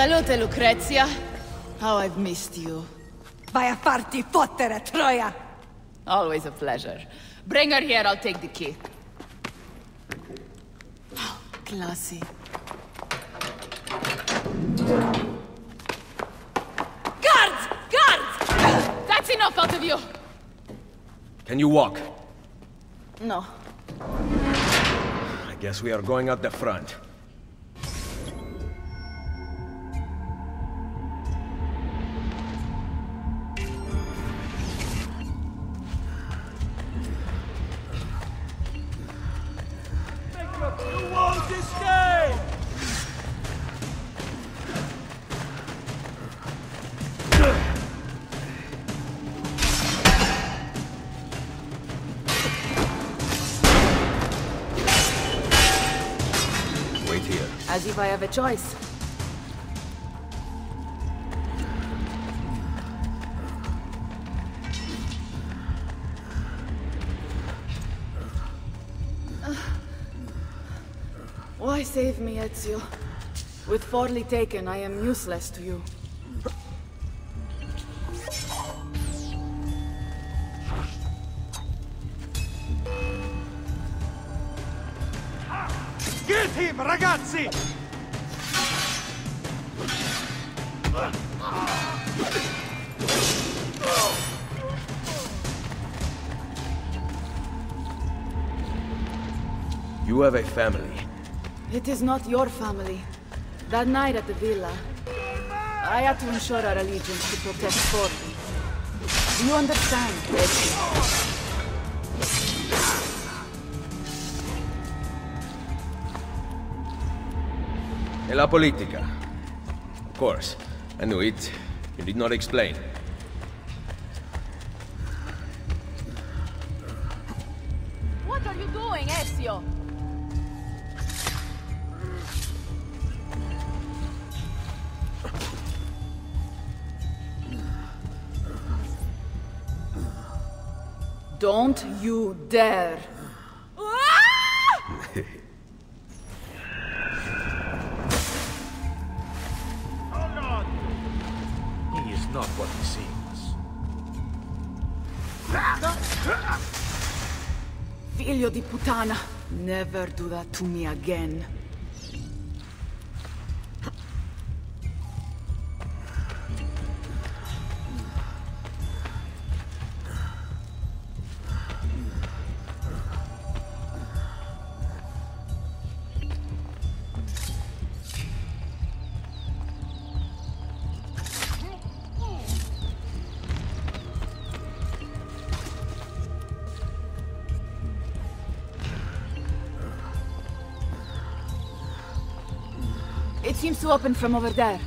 Speaker 20: Salute, Lucrezia. How I've missed you.
Speaker 11: Vai a farti fottere, Troia!
Speaker 20: Always a pleasure. Bring her here, I'll take the key. Oh, classy. Guards! Guards! That's enough out of you!
Speaker 8: Can you walk?
Speaker 20: No.
Speaker 8: I guess we are going out the front.
Speaker 20: Choice. Uh, why save me, Ezio? With Forli taken, I am useless to you.
Speaker 26: Get him, ragazzi!
Speaker 8: You have a family.
Speaker 20: It is not your family. That night at the villa, I had to ensure our allegiance to protect Forli. Do you understand, Ezio?
Speaker 8: E la politica? Of course. I knew it. You did not explain.
Speaker 20: Don't you dare!
Speaker 21: He is not what he seems.
Speaker 20: Figlio di puttana! Never do that to me again. To open from over there.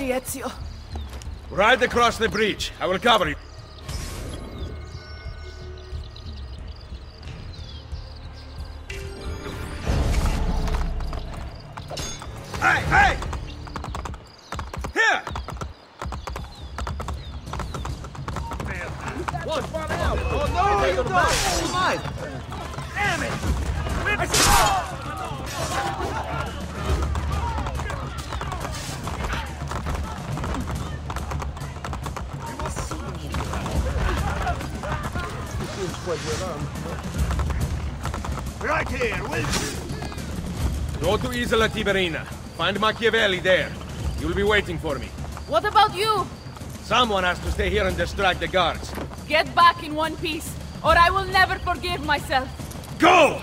Speaker 11: Hurry, Ezio.
Speaker 8: Ride across the bridge. I will cover you.
Speaker 5: Hey, hey!
Speaker 8: Tiberina. Find Machiavelli there. You'll be waiting for me.
Speaker 20: What about you?
Speaker 8: Someone has to stay here and distract the guards.
Speaker 20: Get back in one piece, or I will never forgive myself.
Speaker 8: Go!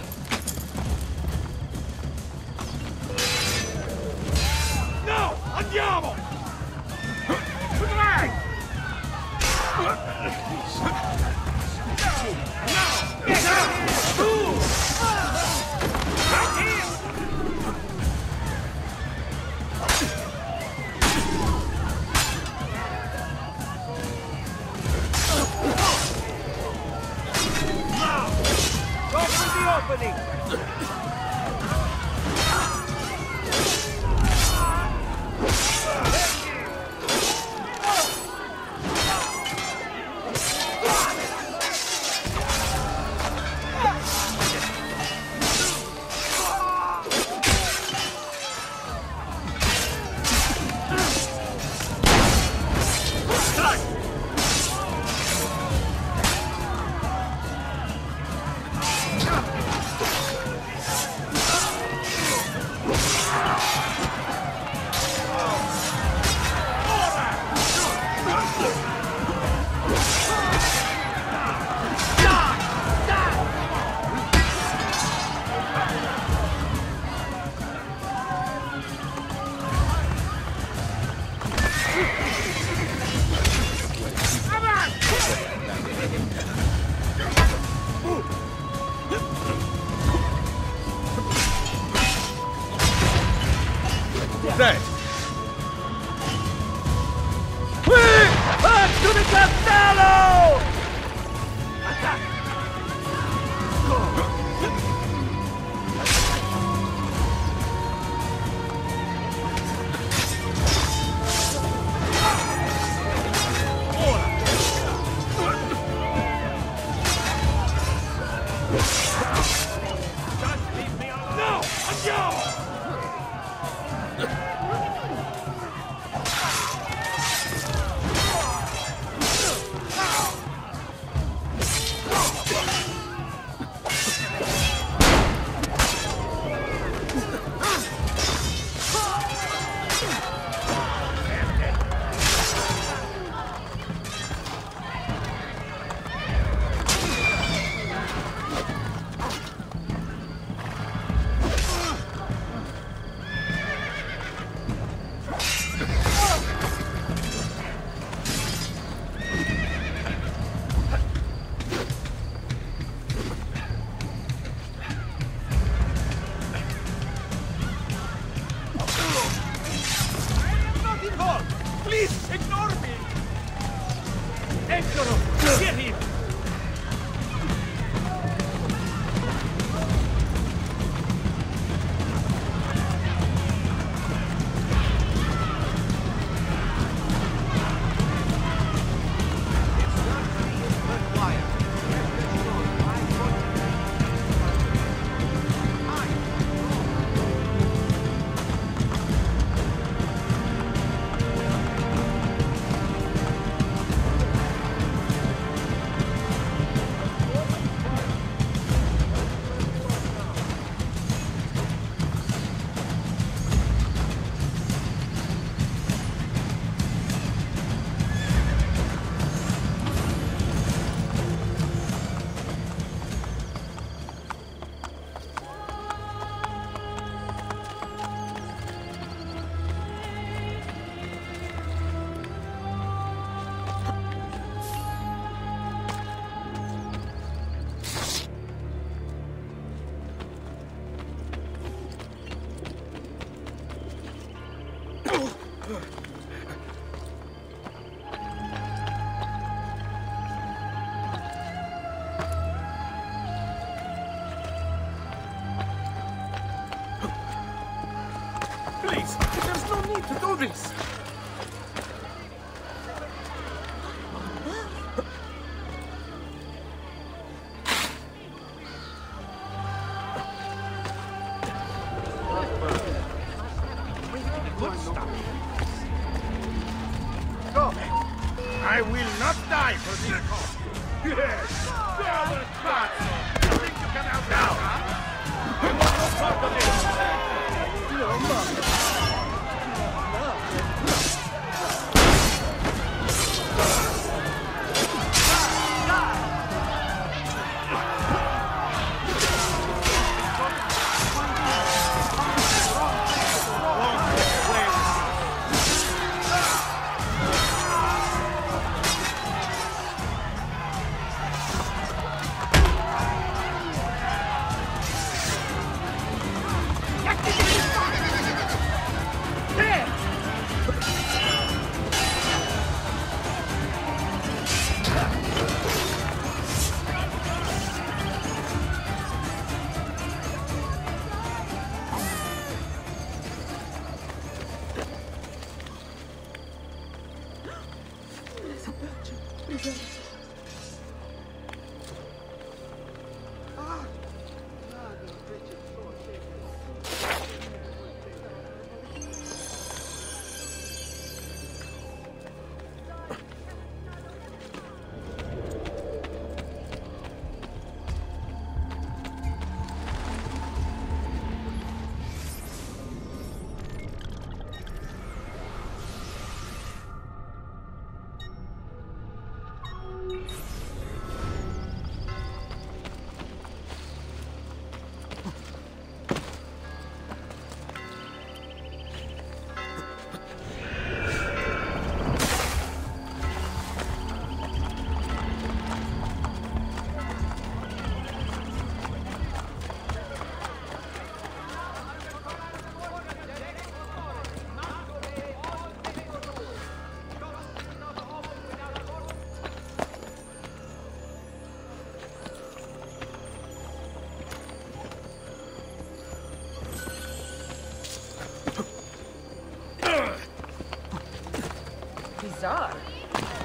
Speaker 20: job.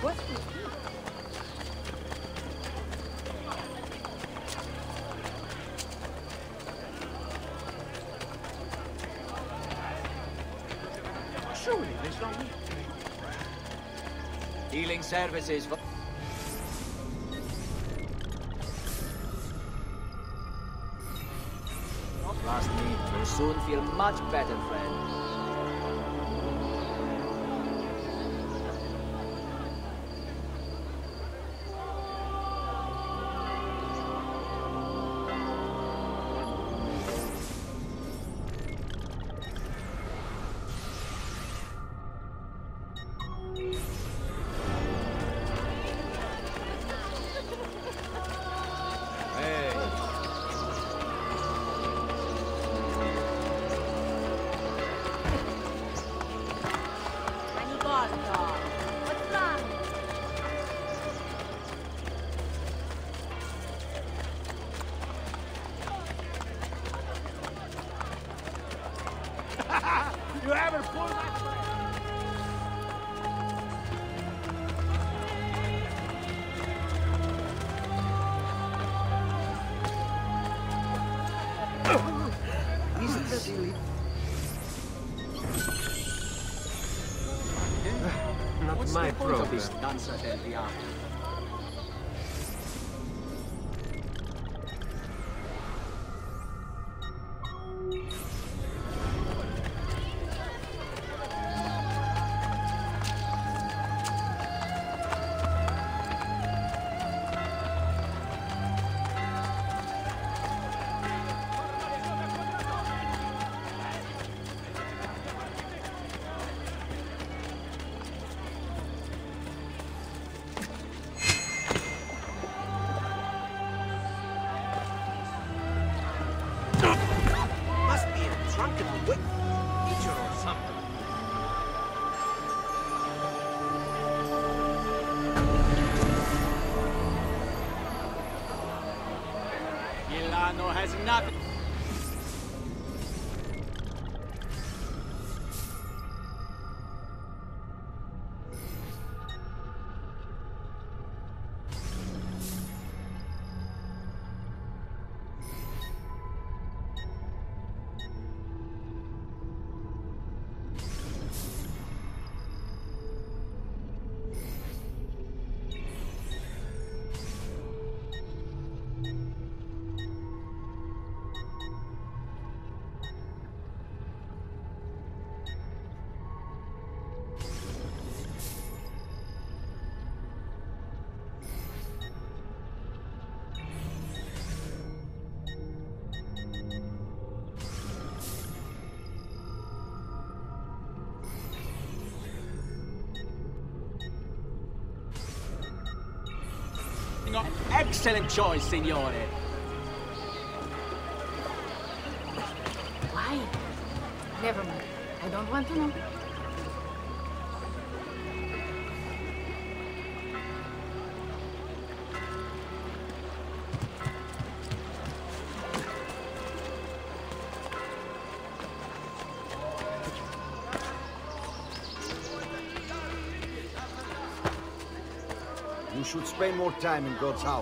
Speaker 20: What?
Speaker 6: Surely there's no need. Healing services for... Trust me, you'll soon feel much better, friend. Excellent choice, signore.
Speaker 20: Why? Never mind. I don't want to know.
Speaker 27: You should spend more time in God's house.